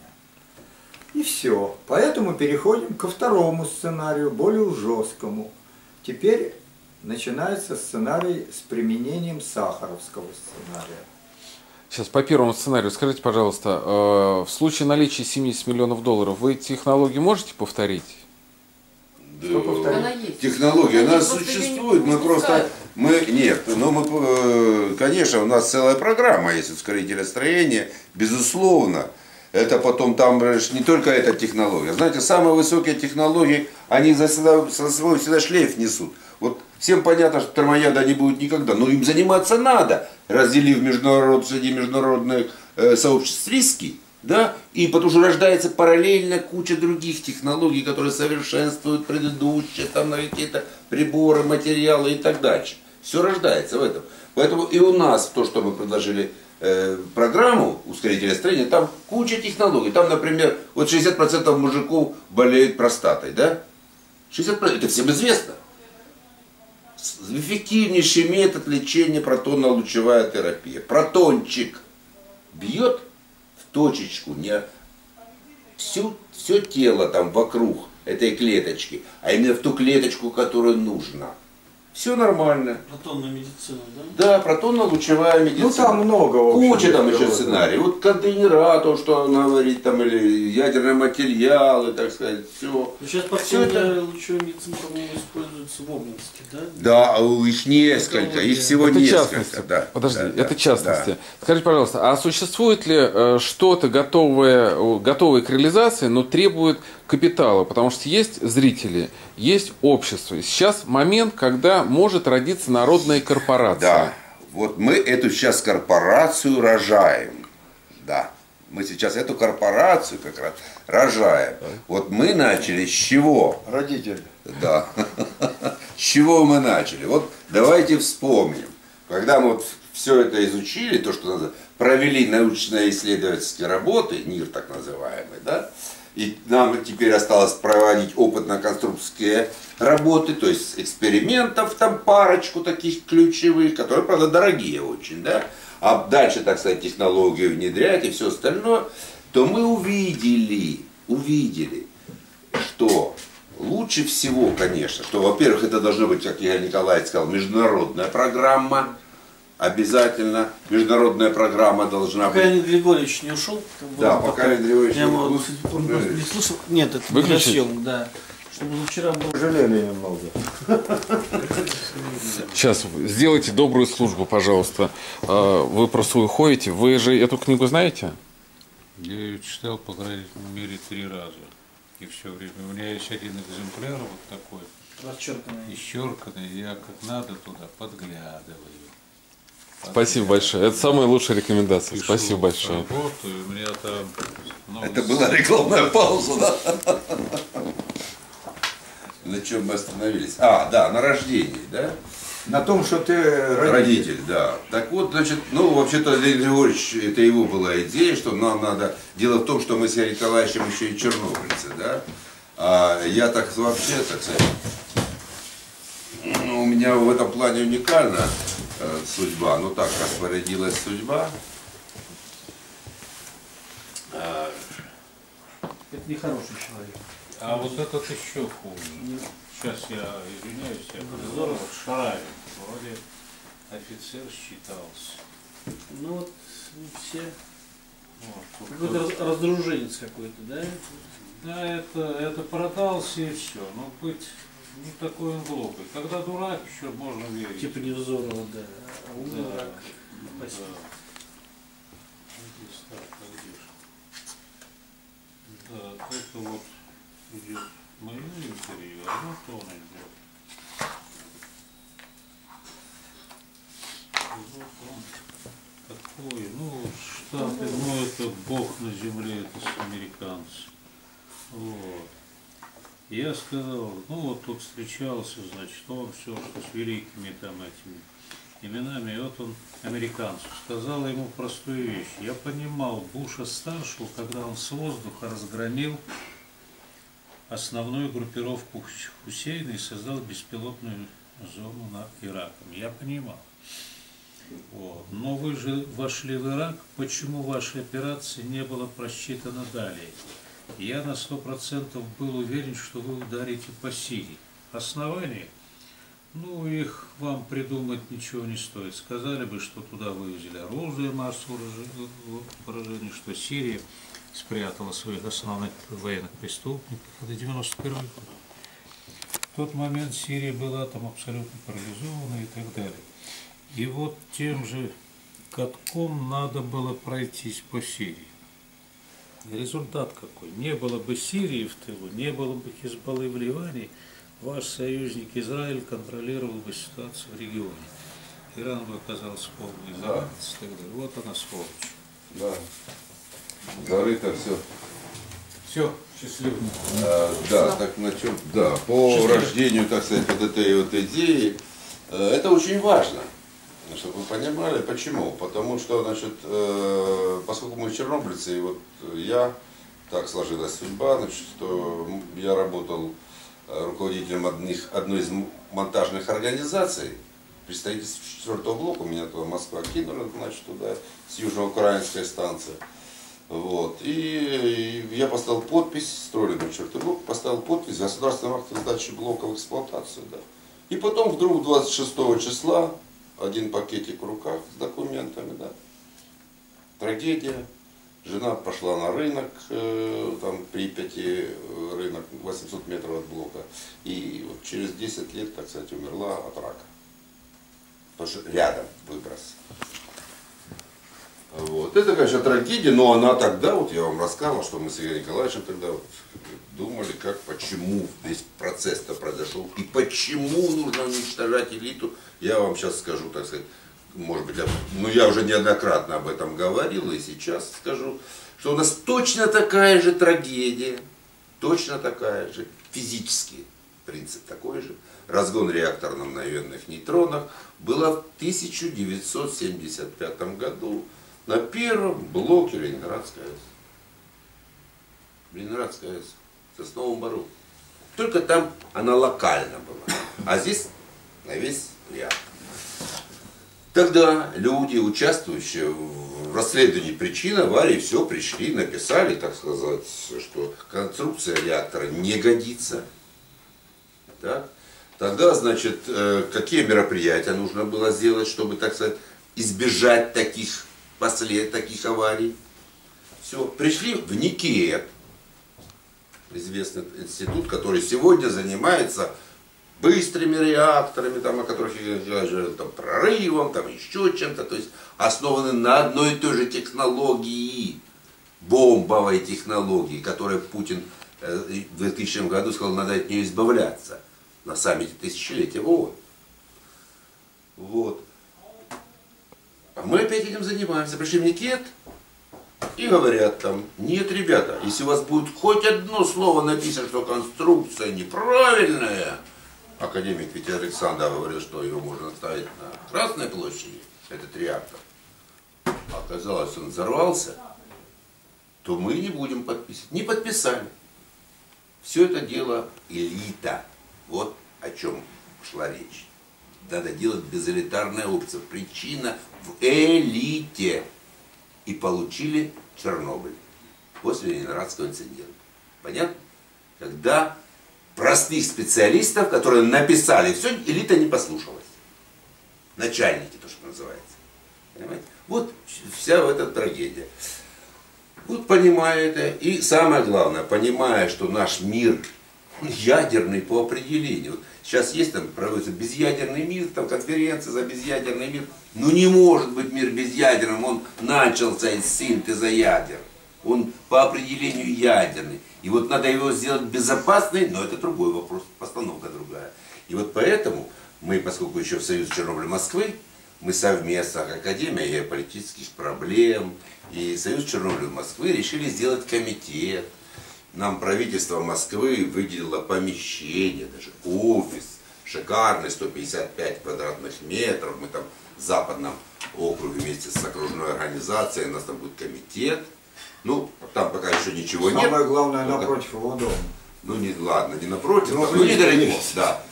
И все. Поэтому переходим ко второму сценарию, более жесткому. Теперь начинается сценарий с применением сахаровского сценария. Сейчас по первому сценарию скажите, пожалуйста, э, в случае наличия 70 миллионов долларов вы технологию можете повторить? Да, Что повторить? Она есть. Технология, Она она существует, мы просто, мы, нет, но мы, э, конечно, у нас целая программа есть ускорителестроения, безусловно, это потом там не только эта технология. Знаете, самые высокие технологии, они за, собой- за собой всегда шлейф несут. Вот всем понятно, что термояда не будет никогда, но им заниматься надо, разделив международ, среди международных э, сообществ риски, да, и потому что рождается параллельно куча других технологий, которые совершенствуют предыдущие, там какие-то приборы, материалы и так дальше. Все рождается в этом. Поэтому и у нас то, что мы предложили э, программу ускорителя строения, там куча технологий. Там, например, вот 60% мужиков болеют простатой, да? 60%, это всем известно. Эффективнейший метод лечения протонно-лучевая терапия. Протончик бьет в точечку, не всю, все тело там вокруг этой клеточки, а именно в ту клеточку, которая нужна. Все нормально. Протонную медицину, да? Да, протонно-лучевая медицина. Ну там много, в общем, Куча там еще да. сценарий. Вот контейнера, то, что она говорит, там, или ядерные материалы, так сказать, все. Ну, сейчас Всё это- протонная лучевая медицина, по-моему, используется в Обнинске, да? Да, а у их несколько, их всего это несколько. частности. Да, Подожди, да, да, это частности. да. Скажите, пожалуйста, а существует ли э, что-то готовое, готовое к реализации, но требует капитала? Потому что есть зрители, есть общество. И сейчас момент, когда может родиться народная корпорация. Да, вот мы эту сейчас корпорацию рожаем. Да, мы сейчас эту корпорацию как раз рожаем. Вот мы начали с чего? Родитель. Да. С чего мы начали? Вот давайте вспомним. Когда мы вот все это изучили, то, что надо, провели научно-исследовательские работы, НИР так называемый, да, И нам теперь осталось проводить опытно-конструкторские работы, то есть экспериментов, там парочку таких ключевых, которые, правда, дорогие очень, да, а дальше, так сказать, технологию внедрять и все остальное, то мы увидели, увидели, что лучше всего, конечно, что, во-первых, это должно быть, как Игорь Николаевич сказал, международная программа, обязательно международная программа должна Пока быть. Леонид Григорьевич не ушел. Да, было пока Леонид Григорьевич не ушел. он просто не слышал. Нет, это Выключить? для съемок, да. Чтобы вчера был. Жалели немного. Сейчас, сделайте добрую службу, пожалуйста. А, Вы просто уходите. Вы же эту книгу знаете? Я ее читал, по крайней мере, три раза. И все время. У меня есть один экземпляр вот такой, Расчерканный. исчерканный, я как надо туда подглядываю. Спасибо большое. Это самая лучшая рекомендация. Пишу Спасибо большое. Работаю, у меня там... много Это была рекламная пауза, да? На чем мы остановились? А, да, на рождении, да? На том, что ты родитель. Родитель, да. Так вот, значит, ну, вообще-то Леонид Григорьевич, это его была идея, что нам надо... Дело в том, что мы с Игорем Николаевичем еще и чернобыльцы, да? А я так вообще, так сказать, ну, у меня в этом плане уникальна э, судьба, ну так распорядилась судьба. Это нехороший человек. А вот этот еще хуже. Сейчас я извиняюсь, я Здорово. Шаравин. Вроде офицер считался. Ну вот ну, все. Вот, Какой-то раз- раздруженец какой-то, да? Да, это, это продался и все. Но быть не такой он глупый. Когда дурак, еще можно верить. Типа Невзорова, да. А он Да. дурак. Да. Спасибо. Так, а ж? Да, это вот идет мое интервью, а вот он идет. Вот он такой, ну, Штаты, ну, это бог на земле, это с американцы. Вот. Я сказал, ну вот тут встречался, значит, он все, что с великими там этими именами, и вот он американцу сказал ему простую вещь. Я понимал Буша старшего, когда он с воздуха разгромил основную группировку Хус- Хусейна и создал беспилотную зону над Ираком. Я понимал. Вот. Но вы же вошли в Ирак, почему вашей операции не было просчитано далее? Я на сто процентов был уверен, что вы ударите по Сирии. Основание? Ну, их вам придумать ничего не стоит. Сказали бы, что туда вывезли оружие поражения- поражения, что Сирия спрятала своих основных военных преступников. Это 91 год. В тот момент Сирия была там абсолютно парализована и так далее. И вот тем же катком надо было пройтись по Сирии. Результат какой? Не было бы Сирии в тылу, не было бы Хизбаллы в Ливане, ваш союзник Израиль контролировал бы ситуацию в регионе. Иран бы оказался полной изоляции и так далее. Вот она сволочь. да. Зарыто все. Все, счастливо. А, да, так на чем? Да, по рождению, так сказать, вот этой вот идеи, э, это очень важно, чтобы вы понимали, почему. Потому что, значит, э, поскольку мы чернобыльцы, и вот я, так сложилась судьба, значит, что я работал э, руководителем одних, одной из монтажных организаций, при строительстве четвертого блока, меня туда Москва кинула, значит, туда, с южноукраинской станции. Вот. И я поставил подпись, строили на четвертый блок, поставил подпись государственного акта сдачи блока в эксплуатацию. Да. И потом вдруг 26 числа один пакетик в руках с документами, да. Трагедия. Жена пошла на рынок, э, там Припяти, э, рынок 800 метров от блока. И вот через 10 лет, так сказать, умерла от рака. Потому что рядом выброс. Вот. Это, конечно, трагедия, но она тогда, вот я вам рассказывал, что мы с Игорем Николаевичем тогда вот думали, как, почему весь процесс-то произошел и почему нужно уничтожать элиту. Я вам сейчас скажу, так сказать, может быть, я- ну я уже неоднократно об этом говорил и сейчас скажу, что у нас точно такая же трагедия, точно такая же, физический принцип такой же, разгон реактора на мгновенных нейтронах было в 1975 году на первом блоке Ленинградской АЭС. Ленинградская АЭС, Сосновом Бору. Только там она локально была, а здесь на весь ряд. Тогда люди, участвующие в расследовании причин аварии, все пришли, написали, так сказать, что конструкция реактора не годится. Так? Тогда, значит, э, какие мероприятия нужно было сделать, чтобы, так сказать, избежать таких послед, таких аварий. Все, пришли в Никет, известный институт, который сегодня занимается быстрыми реакторами, там, о которых я говорю, там, прорывом, там, еще чем-то, то есть основаны на одной и той же технологии, бомбовой технологии, которой Путин э, в 2000 году сказал, надо от нее избавляться на саммите тысячелетия ООН. Вот. А мы опять этим занимаемся. Пришли в Никет и говорят там, нет, ребята, если у вас будет хоть одно слово написано, что конструкция неправильная, академик Витя Александр говорил, что его можно ставить на Красной площади, этот реактор, оказалось, он взорвался, то мы не будем подписывать. Не подписали. Все это дело элита. Вот о чем шла речь. Надо делать безэлитарная опция. Причина в элите. И получили Чернобыль после Ленинградского инцидента. Понятно? Когда простых специалистов, которые написали, все, элита не послушалась. Начальники, то, что называется. Понимаете? Вот вся эта трагедия. Вот понимая это, и самое главное, понимая, что наш мир ядерный по определению. Сейчас есть там, проводится безъядерный мир, там конференция за безъядерный мир. Ну не может быть мир безъядерным, он начался из синтеза ядер. Он по определению ядерный. И вот надо его сделать безопасный, но это другой вопрос, постановка другая. И вот поэтому мы, поскольку еще в Союз Чернобыля Москвы, мы совместно, Академия геополитических проблем и Союз Чернобыля Москвы решили сделать комитет, нам правительство Москвы выделило помещение, даже офис, шикарный, 155 квадратных метров. Мы там в западном округе вместе с окружной организацией, у нас там будет комитет. Ну, там пока еще ничего Самое нет. Самое главное, Только- напротив его дома. Ну, не, ладно, не напротив, Ну, там, ну, недалеко, да.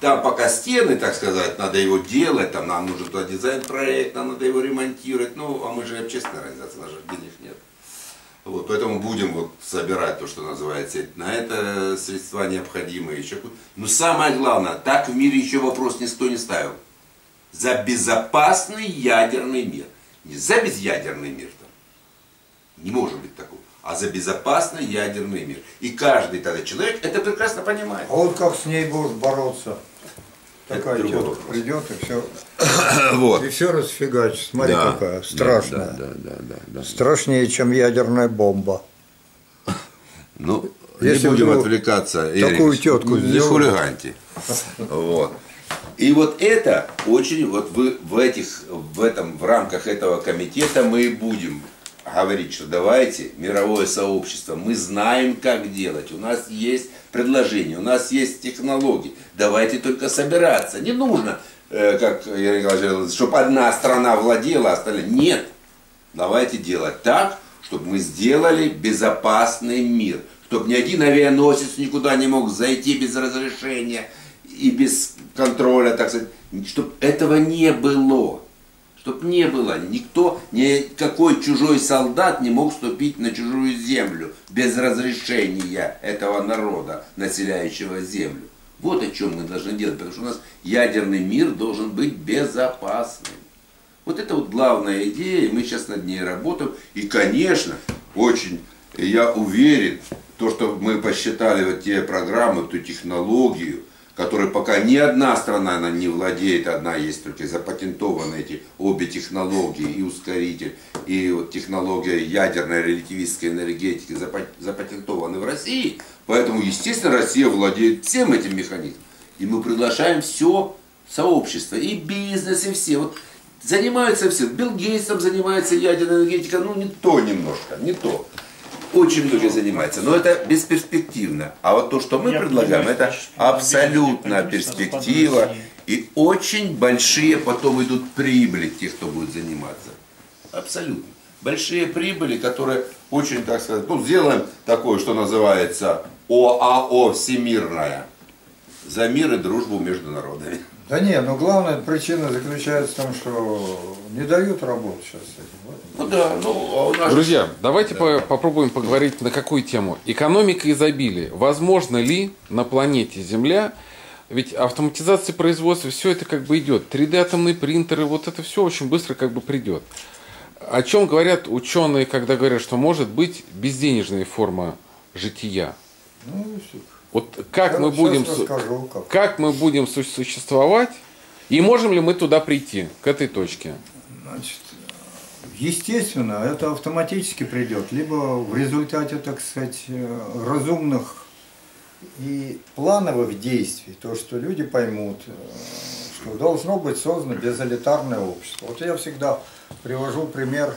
Там пока стены, так сказать, надо его делать, там нам нужен туда дизайн-проект, нам надо его ремонтировать. Ну, а мы же общественная организация, у нас же денег нет. Вот, поэтому будем вот собирать то, что называется, на это средства необходимые. Еще. Но самое главное, так в мире еще вопрос никто не ставил. За безопасный ядерный мир. Не за безъядерный мир там. Не может быть такого. А за безопасный ядерный мир. И каждый тогда человек это прекрасно понимает. А вот как с ней будешь бороться? Такая другой тетка вопрос. придет и все, Вот. и все расфигачит. Смотри, Да, какая страшная. Да, да, да, да, да. Страшнее, чем ядерная бомба. Ну, Если не будем отвлекаться. такую Эрик, тетку Не сделают. хулиганьте. Вот. И вот это очень, вот вы в этих, в этом, в рамках этого комитета мы и будем говорить, что давайте, мировое сообщество, мы знаем, как делать, у нас есть предложения, у нас есть технологии, давайте только собираться. Не нужно, э, как я говорил, чтобы одна страна владела, а остальные. Нет, давайте делать так, чтобы мы сделали безопасный мир, чтобы ни один авианосец никуда не мог зайти без разрешения и без контроля, так сказать, чтобы этого не было. Чтобы не было, никто, никакой чужой солдат не мог вступить на чужую землю без разрешения этого народа, населяющего землю. Вот о чем мы должны делать, потому что у нас ядерный мир должен быть безопасным. Вот это вот главная идея, и мы сейчас над ней работаем. И, конечно, очень, я уверен, то, что мы посчитали вот те программы, ту технологию, которой пока ни одна страна она не владеет, одна есть только запатентованы эти обе технологии, и ускоритель, и вот технология ядерной релятивистской энергетики запа- запатентованы в России. Поэтому, естественно, Россия владеет всем этим механизмом. И мы приглашаем все сообщество, и бизнес, и все. Вот занимаются все. Билл Гейтсом занимается ядерной энергетикой, ну не то немножко, не то. Очень многие занимаются, но это бесперспективно. А вот то, что мы предлагаем, это абсолютно перспектива. И очень большие потом идут прибыли тех, кто будет заниматься. Абсолютно. большие прибыли, которые очень, так сказать, ну, сделаем такое, что называется ОАО «Всемирная» за мир и дружбу между народами. Да не, но главная причина заключается в том, что не дают работу сейчас этим. Ну да, ну, а у нас... Друзья, давайте по- попробуем поговорить на какую тему. Экономика изобилия. Возможно ли на планете Земля, ведь автоматизация производства, все это как бы идет. 3D атомные принтеры, вот это все очень быстро как бы придет. О чем говорят ученые, когда говорят, что может быть безденежная форма жития? Ну. Вот как мы Сейчас будем, расскажу, как. как мы будем су- существовать, и можем ли мы туда прийти, к этой точке? Значит, естественно, это автоматически придет, либо в результате, так сказать, разумных и плановых действий, то, что люди поймут, э, что должно быть создано безэлитарное общество. Вот я всегда привожу пример,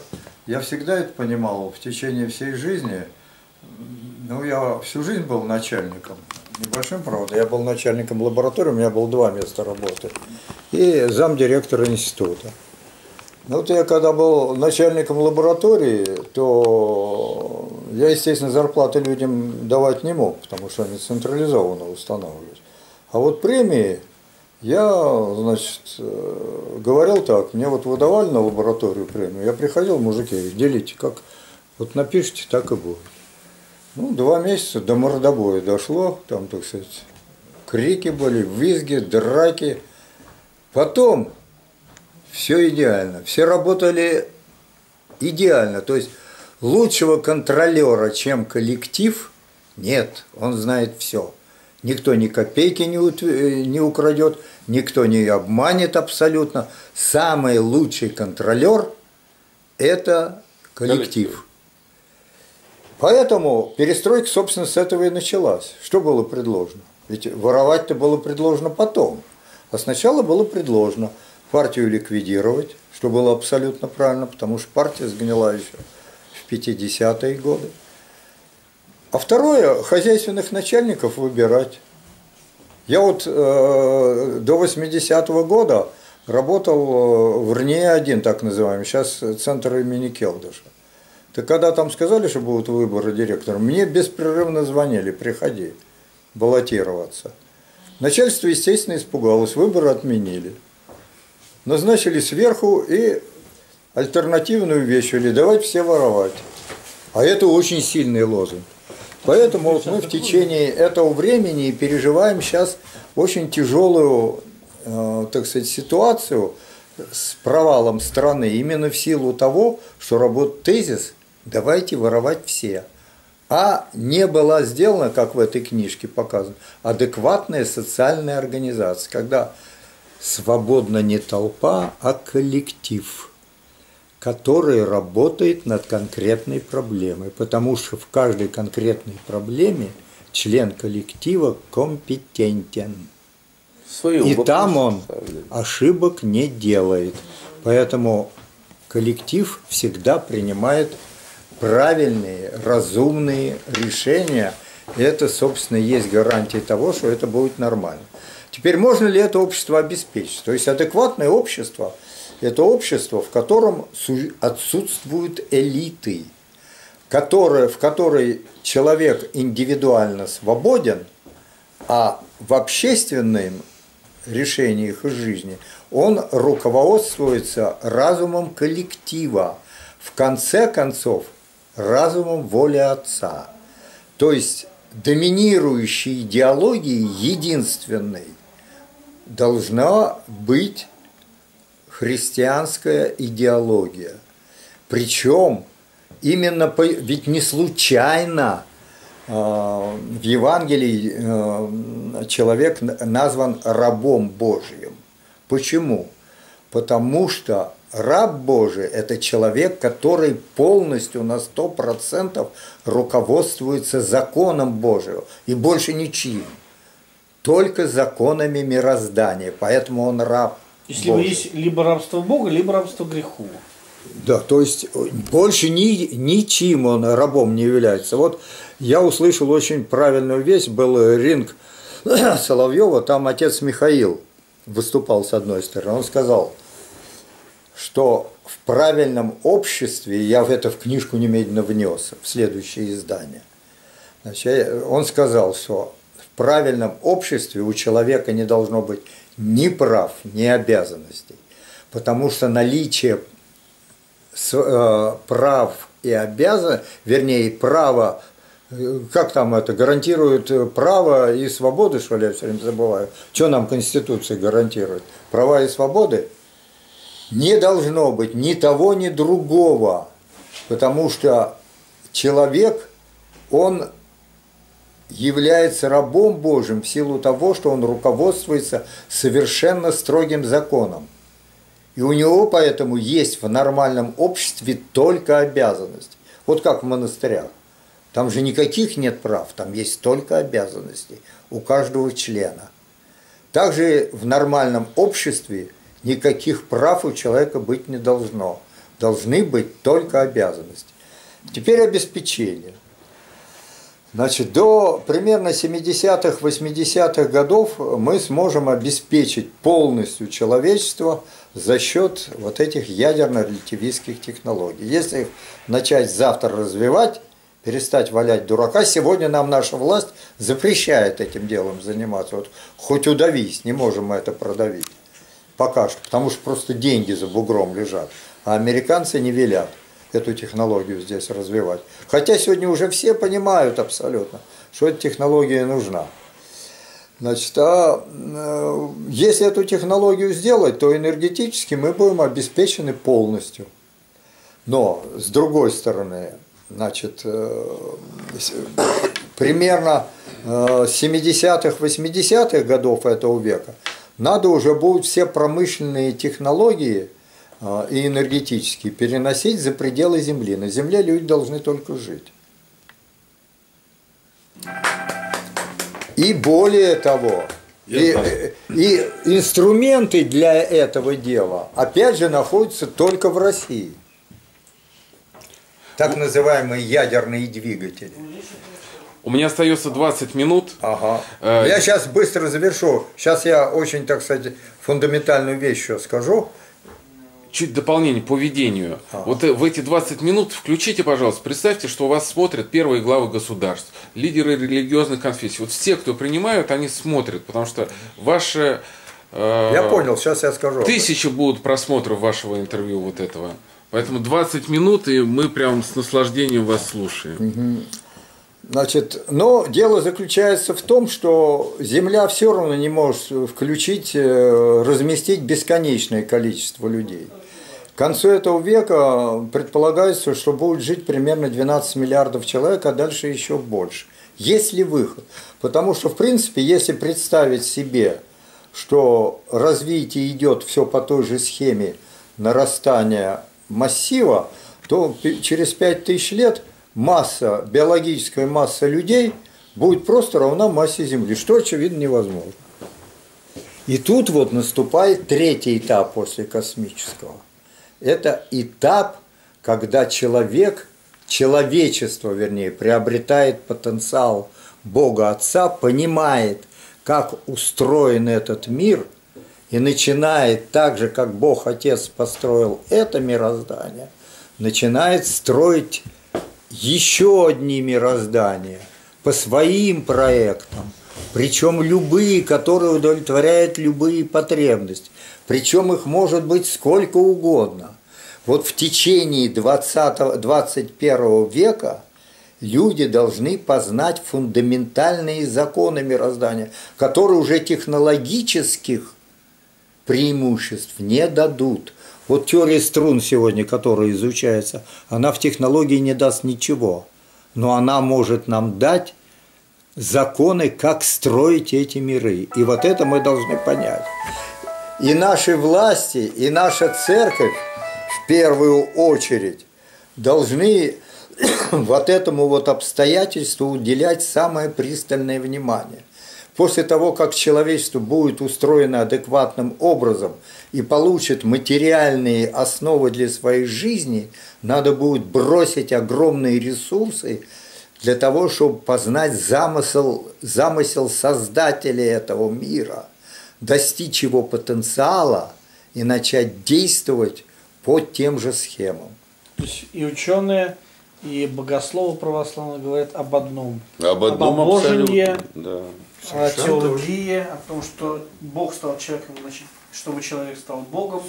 я всегда это понимал в течение всей жизни, ну, я всю жизнь был начальником, небольшим, правда, я был начальником лаборатории, у меня было два места работы, и замдиректора института. Ну вот я когда был начальником лаборатории, то я, естественно, зарплаты людям давать не мог, потому что они централизованно устанавливались. А вот премии я, значит, э, говорил так, мне вот выдавали на лабораторию премию, я приходил, мужики, делите, как вот напишите, так и будет. Ну, два месяца до мордобоя дошло, там, так сказать, крики были, визги, драки. Потом все идеально. Все работали идеально. То есть лучшего контролера, чем коллектив, нет. Он знает все. Никто ни копейки не, ут- э, не украдет, никто не обманет абсолютно. Самый лучший контролер – это коллектив. Поэтому перестройка, собственно, с этого и началась. Что было предложено? Ведь воровать-то было предложено потом. А сначала было предложено партию ликвидировать, что было абсолютно правильно, потому что партия сгнила еще в 50-е годы. А второе, хозяйственных начальников выбирать. Я вот э, до 80-го года работал э, в РНЕ-1, так называемый, сейчас центр имени Келдыша. Так когда там сказали, что будут выборы директора, мне беспрерывно звонили, приходи баллотироваться. Начальство, естественно, испугалось, выборы отменили. Назначили сверху и альтернативную вещь, или давать все воровать. А это очень сильный лозунг. Поэтому вот мы в течение этого времени переживаем сейчас очень тяжелую, э, так сказать, ситуацию с провалом страны именно в силу того, что работает тезис «давайте воровать все». А не была сделана, как в этой книжке показано, адекватная социальная организация, когда свободна не толпа, а коллектив, который работает над конкретной проблемой, потому что в каждой конкретной проблеме член коллектива компетентен. Свою И там он ошибок не делает. Поэтому коллектив всегда принимает правильные, разумные решения. И это, собственно, есть гарантия того, что это будет нормально. Теперь можно ли это общество обеспечить? То есть адекватное общество – это общество, в котором су- отсутствуют элиты, которые, в которой человек индивидуально свободен, а в общественном решении их жизни он руководствуется разумом коллектива, в конце концов разумом воли Отца. То есть доминирующей идеологией единственной должна быть христианская идеология. Причем именно по, ведь не случайно э, в Евангелии э, человек назван рабом Божьим. Почему? Потому что раб Божий – это человек, который полностью на 100% руководствуется законом Божьим и больше ничем. Только законами мироздания. Поэтому он раб Если Божий. есть либо рабство Бога, либо рабство греху. Да, то есть э, больше ни, ничем он рабом не является. Вот я услышал очень правильную вещь, был ринг Соловьева, там отец Михаил выступал с одной стороны, он сказал, что в правильном обществе, я в это в книжку немедленно внес, в следующее издание, значит, он сказал, что в правильном обществе у человека не должно быть ни прав, ни обязанностей, потому что наличие э, прав и обязанностей, вернее, право как там это, гарантирует право и свободы, что ли, я все время забываю. Что нам Конституция гарантирует? Права и свободы? Не должно быть ни того, ни другого, потому что человек, он является рабом Божьим в силу того, что он руководствуется совершенно строгим законом. И у него поэтому есть в нормальном обществе только обязанность. Вот как в монастырях. Там же никаких нет прав, там есть только обязанности у каждого члена. Также в нормальном обществе никаких прав у человека быть не должно. Должны быть только обязанности. Теперь обеспечение. Значит, до примерно 70-х, 80-х годов мы сможем обеспечить полностью человечество за счет вот этих ядерно-релятивистских технологий. Если их начать завтра развивать, перестать валять дурака. Сегодня нам наша власть запрещает этим делом заниматься. Вот хоть удавись, не можем мы это продавить. Пока что, потому что просто деньги за бугром лежат. А американцы не велят эту технологию здесь развивать. Хотя сегодня уже все понимают абсолютно, что эта технология нужна. Значит, а э, если эту технологию сделать, то энергетически мы будем обеспечены полностью. Но, с другой стороны, значит, э, примерно 70-х, э, 80-х годов этого века надо уже будет все промышленные технологии э, и энергетические переносить за пределы Земли. На Земле люди должны только жить. И более того, и, и инструменты для этого дела, опять же, находятся только в России – так называемые ядерные двигатели. У меня остается 20 минут. Ага. Э, я сейчас быстро завершу. Сейчас я очень, так сказать, фундаментальную вещь еще скажу. Чуть дополнение по ведению. Ага. Вот э, в эти 20 минут включите, пожалуйста, представьте, что у вас смотрят первые главы государств, лидеры религиозных конфессий. Вот все, кто принимают, они смотрят, потому что ваши... Э, я понял, сейчас я скажу. Тысячи будут просмотров вашего интервью вот этого. Поэтому 20 минут, и мы прям с наслаждением вас слушаем. Значит, но дело заключается в том, что Земля все равно не может включить, э, разместить бесконечное количество людей. К концу этого века предполагается, что будет жить примерно 12 миллиардов человек, а дальше еще больше. Есть ли выход? Потому что, в принципе, если представить себе, что развитие идет все по той же схеме нарастания массива, то через 5000 лет масса, биологическая масса людей будет просто равна массе Земли, что, очевидно, невозможно. И тут вот наступает третий этап после космического. Это этап, когда человек, человечество, вернее, приобретает потенциал Бога Отца, понимает, как устроен этот мир – и начинает так же, как Бог Отец построил это мироздание, начинает строить еще одни мироздания по своим проектам, причем любые, которые удовлетворяют любые потребности, причем их может быть сколько угодно. Вот в течение 20-21 века люди должны познать фундаментальные законы мироздания, которые уже технологических преимуществ не дадут. Вот теория струн сегодня, которая изучается, она в технологии не даст ничего, но она может нам дать законы, как строить эти миры. И вот это мы должны понять. И наши власти, и наша церковь в первую очередь должны вот этому вот обстоятельству уделять самое пристальное внимание – После того, как человечество будет устроено адекватным образом и получит материальные основы для своей жизни, надо будет бросить огромные ресурсы для того, чтобы познать замысел, замысел создателя этого мира, достичь его потенциала и начать действовать по тем же схемам. То есть и ученые, и богословы православные говорят об одном. Об одном обожении, абсолютно. Да. О теологии, о том, что Бог стал человеком, значит, чтобы человек стал Богом.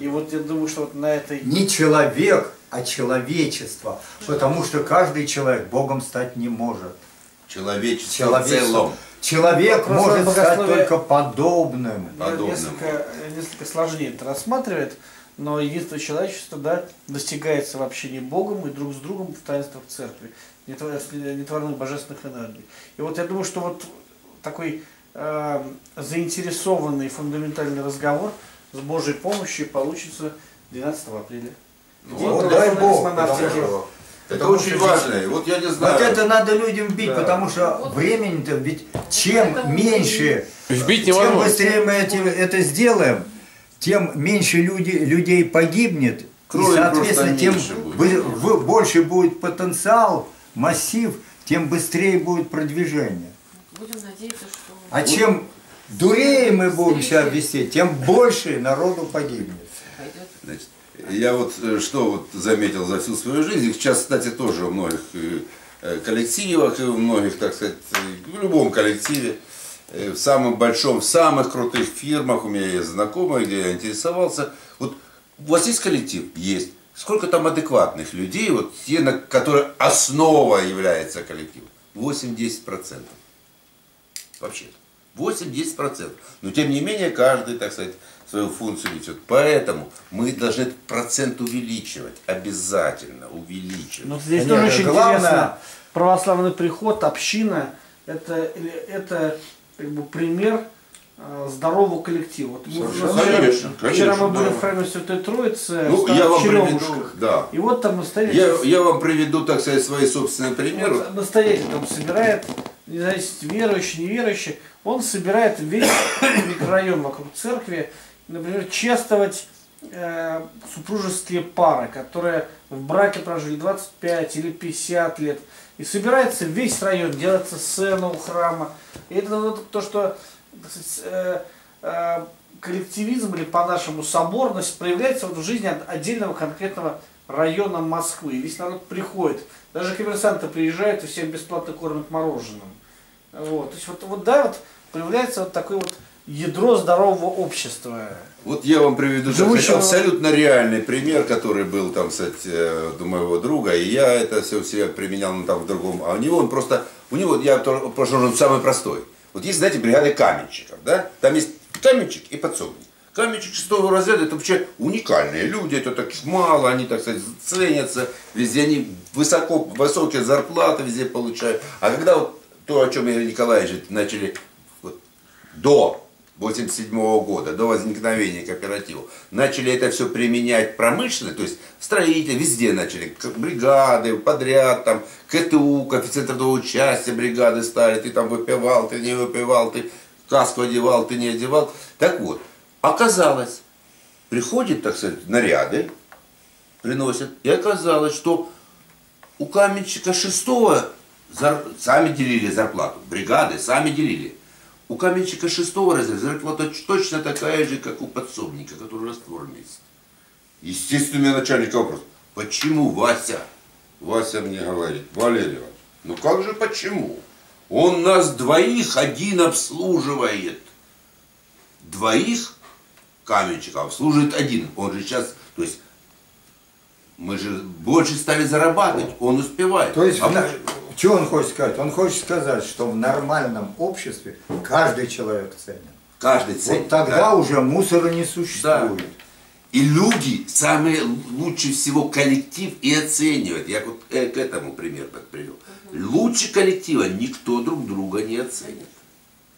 И вот я думаю, что вот на этой... Не человек, а человечество. Потому что каждый человек Богом стать не может. Человечество в Человечество. целом. Человек Просто может стать богословие- только подобным. Подобным. Несколько, несколько сложнее это рассматривает, но единство человечества да, достигается в общении Богом и друг с другом в таинствах церкви, нетвор- нетворных божественных энергий. И вот я думаю, что вот такой э, заинтересованный фундаментальный разговор с Божьей помощью получится 12 апреля. Ну, Вот дай Бог. Это потому очень важно. Вот я не знаю. Вот это надо людям бить, Да. потому что времени-то ведь чем меньше, Вбить чем невозможно. быстрее мы эти- это сделаем, тем меньше люди, людей погибнет, Крови и, соответственно, тем будет. больше будет потенциал, массив, тем быстрее будет продвижение. Будем надеяться, что... А чем дурее мы будем себя вести, тем больше народу погибнет. Значит, я вот э, что вот заметил за всю свою жизнь, сейчас, кстати, тоже в многих э, э, коллективах и в многих, так сказать, в любом коллективе, в самом большом, в самых крутых фирмах, у меня есть знакомые, где я интересовался, вот у вас есть коллектив? Есть. Сколько там адекватных людей, вот те, на которые основа является коллективом? 8-10%. Вообще-то. 8-10%. Но тем не менее, каждый, так сказать, свою функцию несет. Поэтому мы должны этот процент увеличивать. Обязательно увеличивать. Но здесь Конечно, тоже очень главное- интересно. Православный приход, община, это, это как бы пример э, здорового коллектива. Вот мы Совершенно вчера- конечно, Вчера конечно, мы были да. в храме Святой Троицы Ну, в я вам Черемушках. приведу, да. И вот там настоятель, Я, я вам приведу, так сказать, свои собственные примеры. вот настоятель там собирает, не знаю, верующий, неверующий, он собирает весь микрорайон вокруг церкви, например, чествовать э, супружеские пары, которые в браке прожили 25 или 50 лет. И собирается весь район, делается сцена у храма. И это вот то, что сказать, э, э, коллективизм или по-нашему соборность проявляется вот в жизни от- отдельного конкретного района Москвы. И весь народ приходит. Даже коммерсанты приезжают и всех бесплатно кормят мороженым. Вот. То есть вот, вот да, вот появляется вот такое вот ядро здорового общества. Вот я вам приведу Живущего- абсолютно реальный пример, который был там, кстати, э, у моего друга, и я это все себе применял ну, там в другом. А у него он просто, у него, я прошу, он самый простой. Вот есть, знаете, бригады каменщиков, да? Там есть каменщик и подсобник. Каменщик шестого разряда это вообще уникальные люди, это так мало, они, так сказать, ценятся, везде они высоко, высокие зарплаты везде получают. А когда вот то, о чем Игорь Николаевич начали вот, до 87 года, до возникновения кооператива, начали это все применять промышленно, то есть строители везде начали, к- бригады, подряд, там, КТУ, коэффициент трудового участия, бригады стали, ты там выпивал, ты не выпивал, ты каску одевал, ты не одевал. Так вот, оказалось, приходят, так сказать, наряды, приносят, и оказалось, что у каменщика шестого зар- сами делили зарплату, бригады сами делили. У каменщика шестого разряда зарплата точно такая же, как у подсобника, который раствор месяц. Естественно, начальник вопрос, почему Вася? Вася мне говорит, Валерий Иванович, ну как же почему? Он нас двоих один обслуживает. Двоих каменщиков обслуживает один. Он же сейчас, то есть мы же больше стали зарабатывать, он успевает. То есть, А на- что он хочет сказать? Он хочет сказать, что в нормальном обществе каждый человек ценен. каждый ценит. Вот тогда да. уже мусора не существует. И люди самые лучше всего коллектив и оценивают. Я вот э, к этому пример так привел. Лучше коллектива никто друг друга не оценит.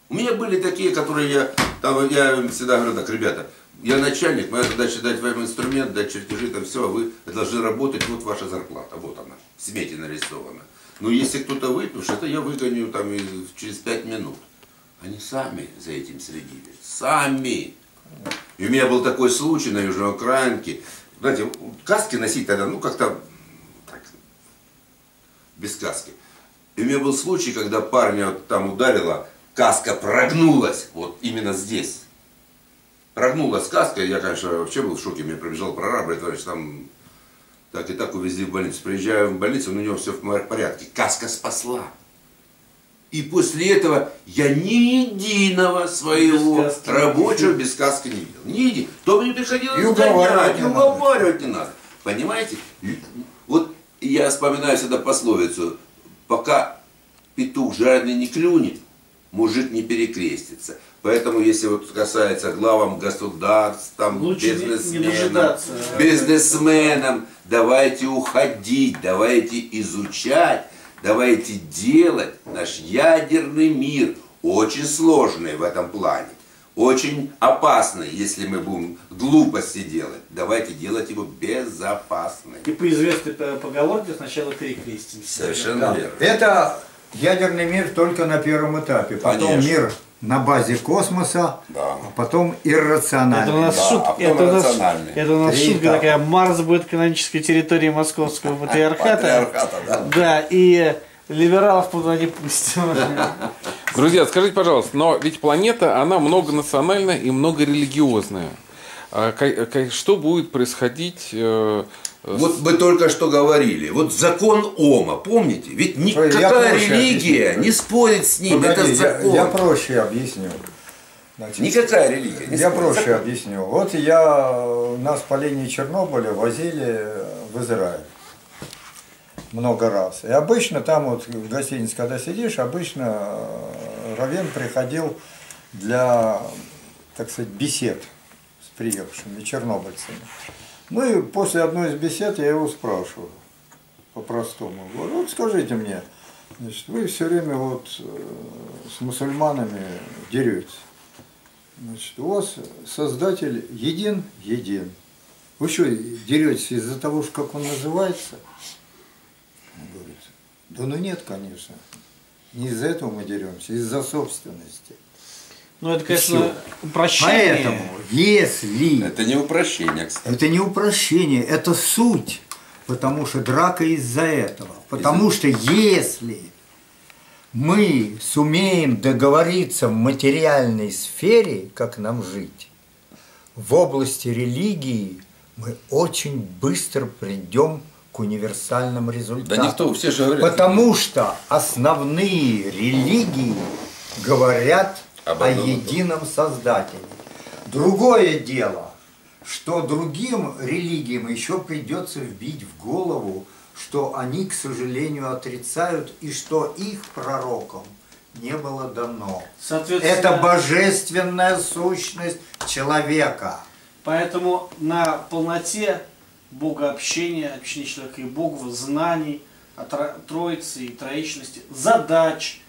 У меня были такие, которые я, там, я всегда говорю так, ребята, я начальник, моя задача дать вам инструмент, дать чертежи, там все, а вы должны работать, вот ваша зарплата, вот она, в смете нарисована. Но если кто-то выпивший, это я выгоню там через пять минут. Они сами за этим следили, сами. И у меня был такой случай на Южной Украинке. Знаете, каски носить тогда, ну как-то без каски. И у меня был случай, когда парня там ударила, каска прогнулась, вот именно здесь. Рогнула сказка, я, конечно, вообще был в шоке, мне пробежал прораб, говорит, товарищ, там так и так увезли в больницу. Приезжаю в больницу, у него все в порядке. Каска спасла. И после этого я ни единого своего Без рабочего без каски не видел. Ни единого. То мне приходилось И уговаривать гонять, не и уговаривать не надо. Понимаете? Вот я вспоминаю всегда пословицу, пока петух жареный не клюнет, мужик не перекрестится. Поэтому, если вот касается главам государств, там, Лучше не- не бизнесменам, бизнесменам, давайте уходить, давайте изучать, давайте делать наш ядерный мир очень сложный в этом плане. Очень опасный, если мы будем глупости делать. Давайте делать его безопасным. И по известной поговорке сначала перекрестимся. Совершенно Да. верно. Это ядерный мир только на первом этапе. Потом Конечно. мир на базе космоса, Да. а потом иррациональный. Это у нас, Да, шут- а это у нас, это у нас Три шутка этапа. такая, Марс будет канонической территорией московского патриархата. Патриархата, да. Да, и либералов туда не пустим. Друзья, скажите, пожалуйста, но ведь планета, она многонациональная и многорелигиозная. А что будет происходить? Вот мы только что говорили, вот закон Ома, помните? Ведь я никакая религия объясню. не спорит с ним, Погоди, это я, закон. я проще объясню. Значит, Никакая религия не Я спорит. проще Закон. объясню. Вот я нас по линии Чернобыля возили в Израиль много раз. И обычно там вот в гостинице, когда сидишь, обычно э, Равен приходил для, так сказать, бесед с приехавшими чернобыльцами. Ну и после одной из бесед я его спрашиваю по-простому. Говорю, вот скажите мне, значит, вы все время вот э, с мусульманами деретесь. Значит, у вас создатель един, един. Вы что, деретесь из-за того, как он называется? Он говорит, да ну нет, конечно. Не из-за этого мы деремся, из-за собственности. Ну, это, конечно, упрощение. Поэтому, если Это не упрощение, кстати. это не упрощение, это суть. Потому что драка из-за этого. Потому что если мы сумеем договориться в материальной сфере, как нам жить, в области религии мы очень быстро придем к универсальным Да результатам. никто, все же говорят. Потому что основные религии говорят Об о едином Создателе. Другое дело, что другим религиям еще придется вбить в голову, что они, к сожалению, отрицают и что их пророкам не было дано. Соответственно, Это божественная сущность человека. Поэтому на полноте богообщения, общения человека и Бога, знаний, о тро- Троице и Троичности, задач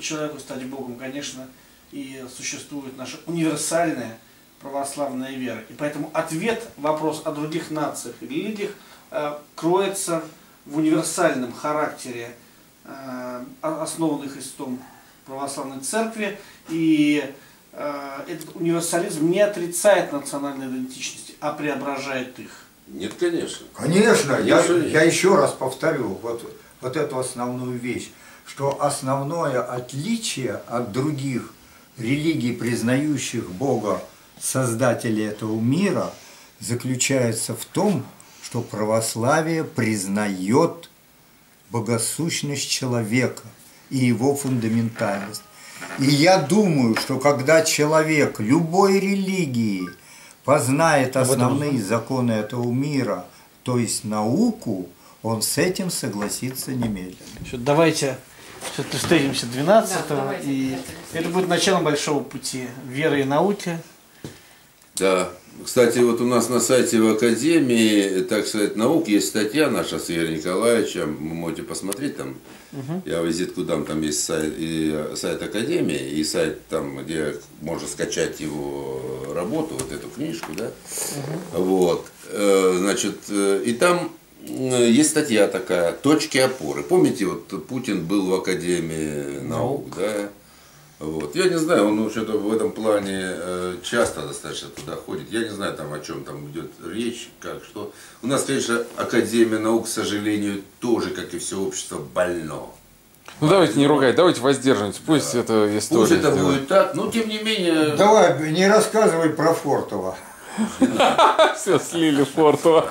человеку стать Богом, конечно, и существует наша универсальная православная вера. И поэтому ответ, вопрос о других нациях и религиях э, кроется в универсальном характере о- основанной Христом православной церкви. И этот универсализм не отрицает национальной идентичности, а преображает их. Нет, конечно. Конечно, я, Конечно, нет. я еще раз повторю вот, вот эту основную вещь, что основное отличие от других религий, признающих Бога Создателя этого мира, заключается в том, что православие признает богосущность человека и его фундаментальность. И я думаю, что когда человек любой религии познает основные законы этого мира, то есть науку, он с этим согласится немедленно. Давайте всё-таки встретимся 12 Да, давайте, и давайте. это будет началом большого пути веры и науки. Да. Кстати, вот у нас на сайте в Академии, так сказать, наук есть статья наша с Игорем Николаевичем. Вы можете посмотреть там. Я визитку дам, там есть сайт, и сайт Академии, и сайт там, где можно скачать его работу, вот эту книжку, да. Вот. Э, Значит, э, и там есть статья такая «Точки опоры». Помните, вот Путин был в Академии наук, да? Вот. Я не знаю, он что-то в этом плане э, часто достаточно туда ходит. Я не знаю, там, о чем там идет речь, как, что. У нас, конечно, Академия наук, к сожалению, тоже, как и все общество, больно. Ну давайте не ругать, давайте воздерживаемся. Пусть это история. Пусть это сделает. будет так, но тем не менее... Давай, не рассказывай про Фортова. Все слили Фортова.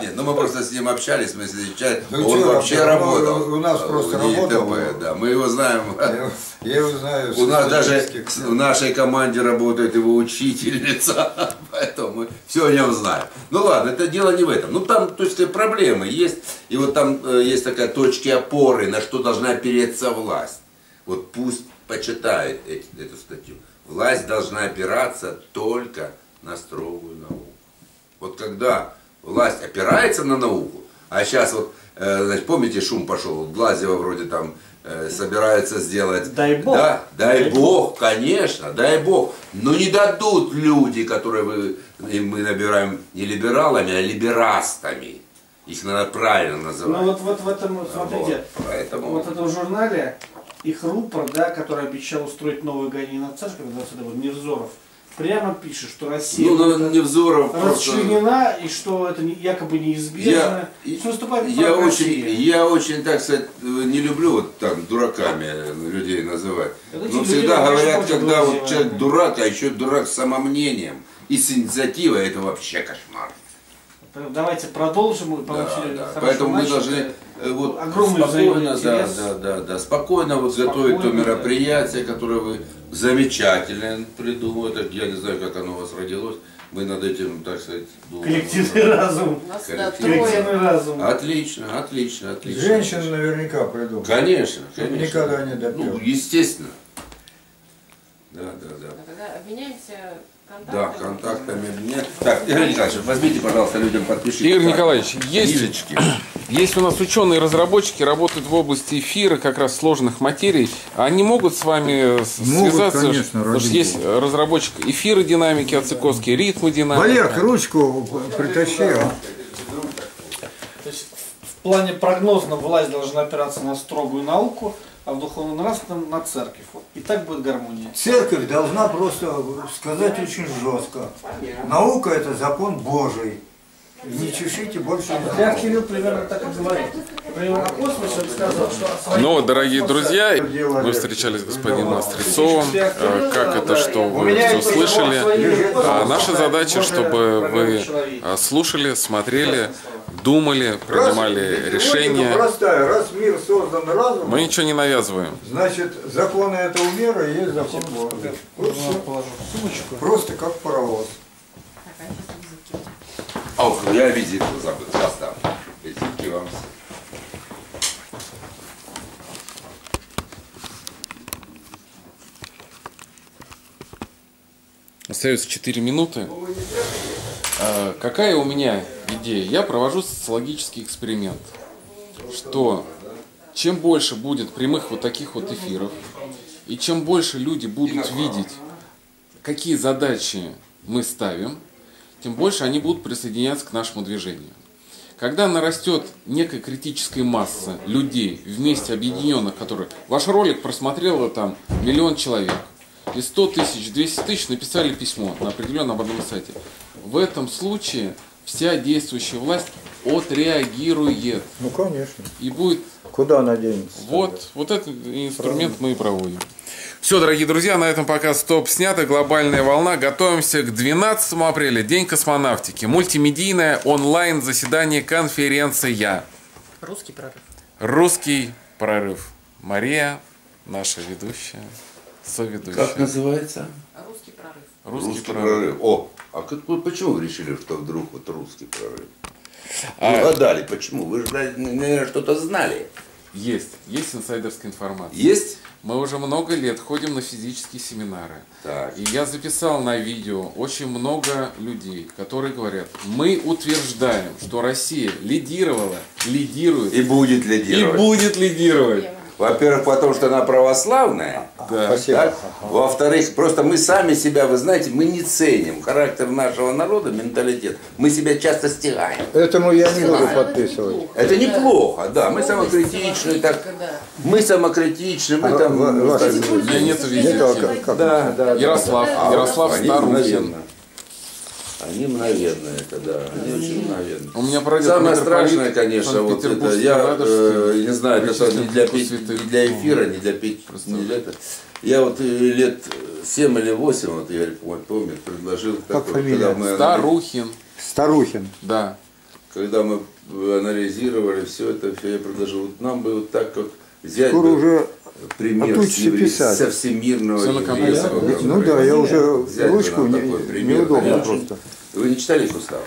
Нет, ну мы просто с ним общались, мы встречались. Ну, он чё, вообще работал. у нас просто работал. Да, мы его знаем. Я, его знаю. У нас с даже в нашей команде работает его учительница, поэтому мы все о нем знаем. Ну ладно, это дело не в этом. Ну там, то есть проблемы есть, и вот там э, есть такая точки опоры, на что должна опереться власть. Вот пусть почитает эту статью. Власть должна опираться только на строгую науку. Вот когда власть опирается на науку, а сейчас вот, э, значит, помните, шум пошел, вот Глазева вроде там э, собирается сделать. Дай бог. Да, дай бог, конечно, дай бог. Но не дадут люди, которые вы, мы набираем не либералами, а либерастами. Их надо правильно Ну называть. вот, вот в этом, смотрите, Вот, поэтому... вот в этом журнале их рупор, да, который обещал устроить новые гонения на царском, когда был Невзоров, прямо пишет, что Россия Ну, ну, Невзоров просто... расчленена и что это якобы неизбежно. Я, Что наступает я, очень, я очень, так сказать, не люблю вот так дураками людей называть. Это Но всегда говорят, когда вот человек дурак, а еще дурак с самомнением и с инициативой, это вообще кошмар. Давайте продолжим. Мы Да, получили да. Поэтому мы должны э, вот Огромный спокойно, да, да, да, да, спокойно вот готовить то Спокойно, да. мероприятие, которое вы замечательно придумали. Я не знаю, как оно у вас родилось. Мы над этим, так сказать, думаем. Коллективный разум. Коллективный разум. Отлично, отлично, отлично. Женщин наверняка придумал. Конечно, конечно. никогда не допел. Ну, естественно. Да, да, да. Тогда обменяемся Да, контактами. мне. Так, Игорь Николаевич, возьмите, пожалуйста, людям подпишите. Игорь Николаевич, есть, Книжечки. есть у нас ученые-разработчики, работают в области эфира, как раз сложных материй. Они могут с вами Могут, связаться? конечно, потому что есть разработчик эфира динамики Ациковский, ритмы динамики. Валерка, ручку притащи, а? То есть в плане прогнозного власть должна опираться на строгую науку, а в духовно-нравственном на церковь. Вот. И так будет гармония. Церковь должна просто сказать очень жестко. Наука это закон Божий. Не чешите больше Я Кирилл примерно так и говорит. Но, дорогие друзья, мы встречались с господином Острецовым. Как это, что вы все слышали? А Наша задача, чтобы вы э, слушали, смотрели, думали, принимали Логика решения. простая. Раз мир создан разумом, Мы ничего не навязываем. значит законы этого мира и есть закон Божий. Сумочку. Просто как паровоз. А. Ох, я визитку забыл. Сейчас дам. Визитки вам. Остается 4 минуты. А, Какая у меня идея? Я провожу социологический эксперимент, что чем больше будет прямых вот таких вот эфиров, и чем больше люди будут видеть, какие задачи мы ставим, тем больше они будут присоединяться к нашему движению. Когда нарастет некая критическая масса людей вместе объединенных, которые... Ваш ролик просмотрело там миллион человек. И 100 тысяч, 200 тысяч написали письмо на определенном одном сайте. В этом случае вся действующая власть отреагирует. Ну конечно. И будет Куда она денется? вот, вот этот инструмент мы и проводим. Все, дорогие друзья, на этом пока стоп снято. Глобальная волна. Готовимся к 12 апреля, День космонавтики. Мультимедийное онлайн заседание конференция. Русский прорыв. Русский прорыв. Мария, наша ведущая, соведущая. Как называется? Русский прорыв. Русский, Русский прорыв. прорыв. О, а как вы, почему вы решили, что вдруг вот русский прорыв? А- Вы угадали, почему? Вы же, наверное, что-то знали. Есть, есть инсайдерская информация. Есть? Мы уже много лет ходим на физические семинары. Так. И я записал на видео очень много людей, которые говорят, мы утверждаем, что Россия лидировала, лидирует И будет и лидировать. будет лидировать. Во-первых, потому что она православная. Да. Так? Во-вторых, просто мы сами себя, вы знаете, мы не ценим характер нашего народа, менталитет. Мы себя часто стигаем. Этому я не буду Это подписывать. неплохо. Это неплохо, да. Мы Полностью самокритичны, так. да. Мы самокритичны, мы там. Ва- ну, ваше- так, У меня нет а как? Да, да. Ярослав, А, Ярослав они Старухин. Они мгновенные, это да, они очень мгновенные. У меня Самое страшное, конечно, вот это, я э, не знаю, это не для, не для эфира, не для пить, не для этого. Я вот э, лет 7 или 8, вот мой помнит, предложил, так вот, фамилия? когда мы, Старухин, Старухин. да. когда мы анализировали все это, все, я предложил, вот нам бы вот так вот взять Скоро бы уже пример с отучишься евре- писать. со всемирного еврейского Ну да, я уже Взять ручку не- такой пример. неудобно Они просто. Вы не читали их устав?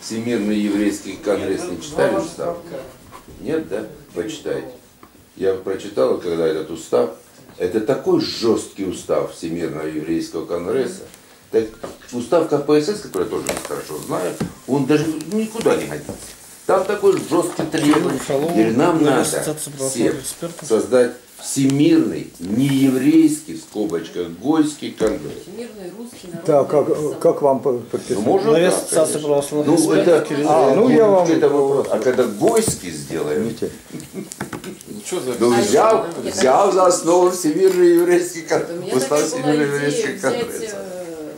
Всемирный еврейский конгресс не читали устав? Нет, да? Почитайте. Я прочитал, когда этот устав, это такой жесткий устав Всемирного еврейского конгресса. Так, устав КПСС, который я тоже хорошо знаю, он даже никуда не годится. Там такой жесткий требование. Теперь нам надо экспертов. создать всемирный, нееврейский, в скобочках, гойский конгресс. Мирный русский народ. Так, как, как вам по- Ну, подписать? можно конечно. православных Ну, это, А, ну, я вам- это вопрос. А когда гойский сделаем? Ну что за... А взял, взял за основу Всемирный еврейский У конгресс. меня Устав такая была Всемирного идея еврейского взять конгресса. э,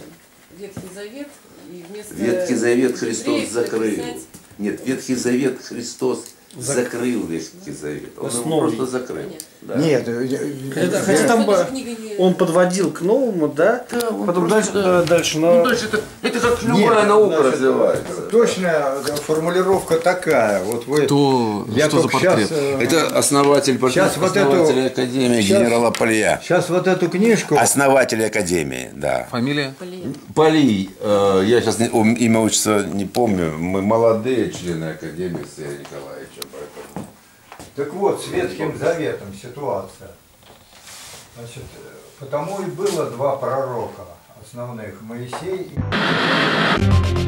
Ветхий Завет и вместо Ветхий Завет Христос закрыл. Нет, Ветхий Завет Христос закрыл Ветхий Завет. Он его просто закрыл. Да. Нет, э, Хотя, э, там бы он подводил к новому, да? Да, он Потом просто, дальше, да. э, дальше, Ну, но дальше это, это как любая наука значит, развивается. точная формулировка такая. Вот вы, Кто, я что за портрет? э, Это основатель, Сейчас вот основатель эту- Академии сейчас- генерала Полия. Сейчас вот эту книжку, Основатель Академии, да. Фамилия? Полий, э, я сейчас имя отчество не помню, мы молодые члены Академии с Игорем Николаевичем, поэтому. Так вот, с Ветхим Заветом ситуация. Значит, потому и было два пророка основных, Моисей и